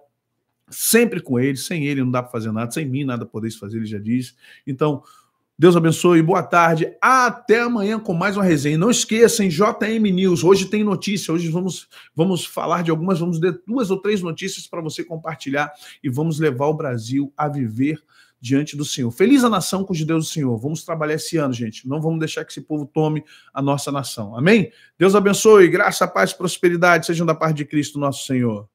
sempre com ele, sem ele não dá para fazer nada, sem mim nada podeis fazer, ele já disse. Então, Deus abençoe, boa tarde. Até amanhã com mais uma resenha. Não esqueçam, JM News. Hoje tem notícia. Hoje vamos, vamos falar de algumas, vamos dar duas ou três notícias para você compartilhar e vamos levar o Brasil a viver diante do Senhor. Feliz a nação os Deus do Senhor. Vamos trabalhar esse ano, gente. Não vamos deixar que esse povo tome a nossa nação. Amém? Deus abençoe. Graça, paz, prosperidade sejam da parte de Cristo, nosso Senhor.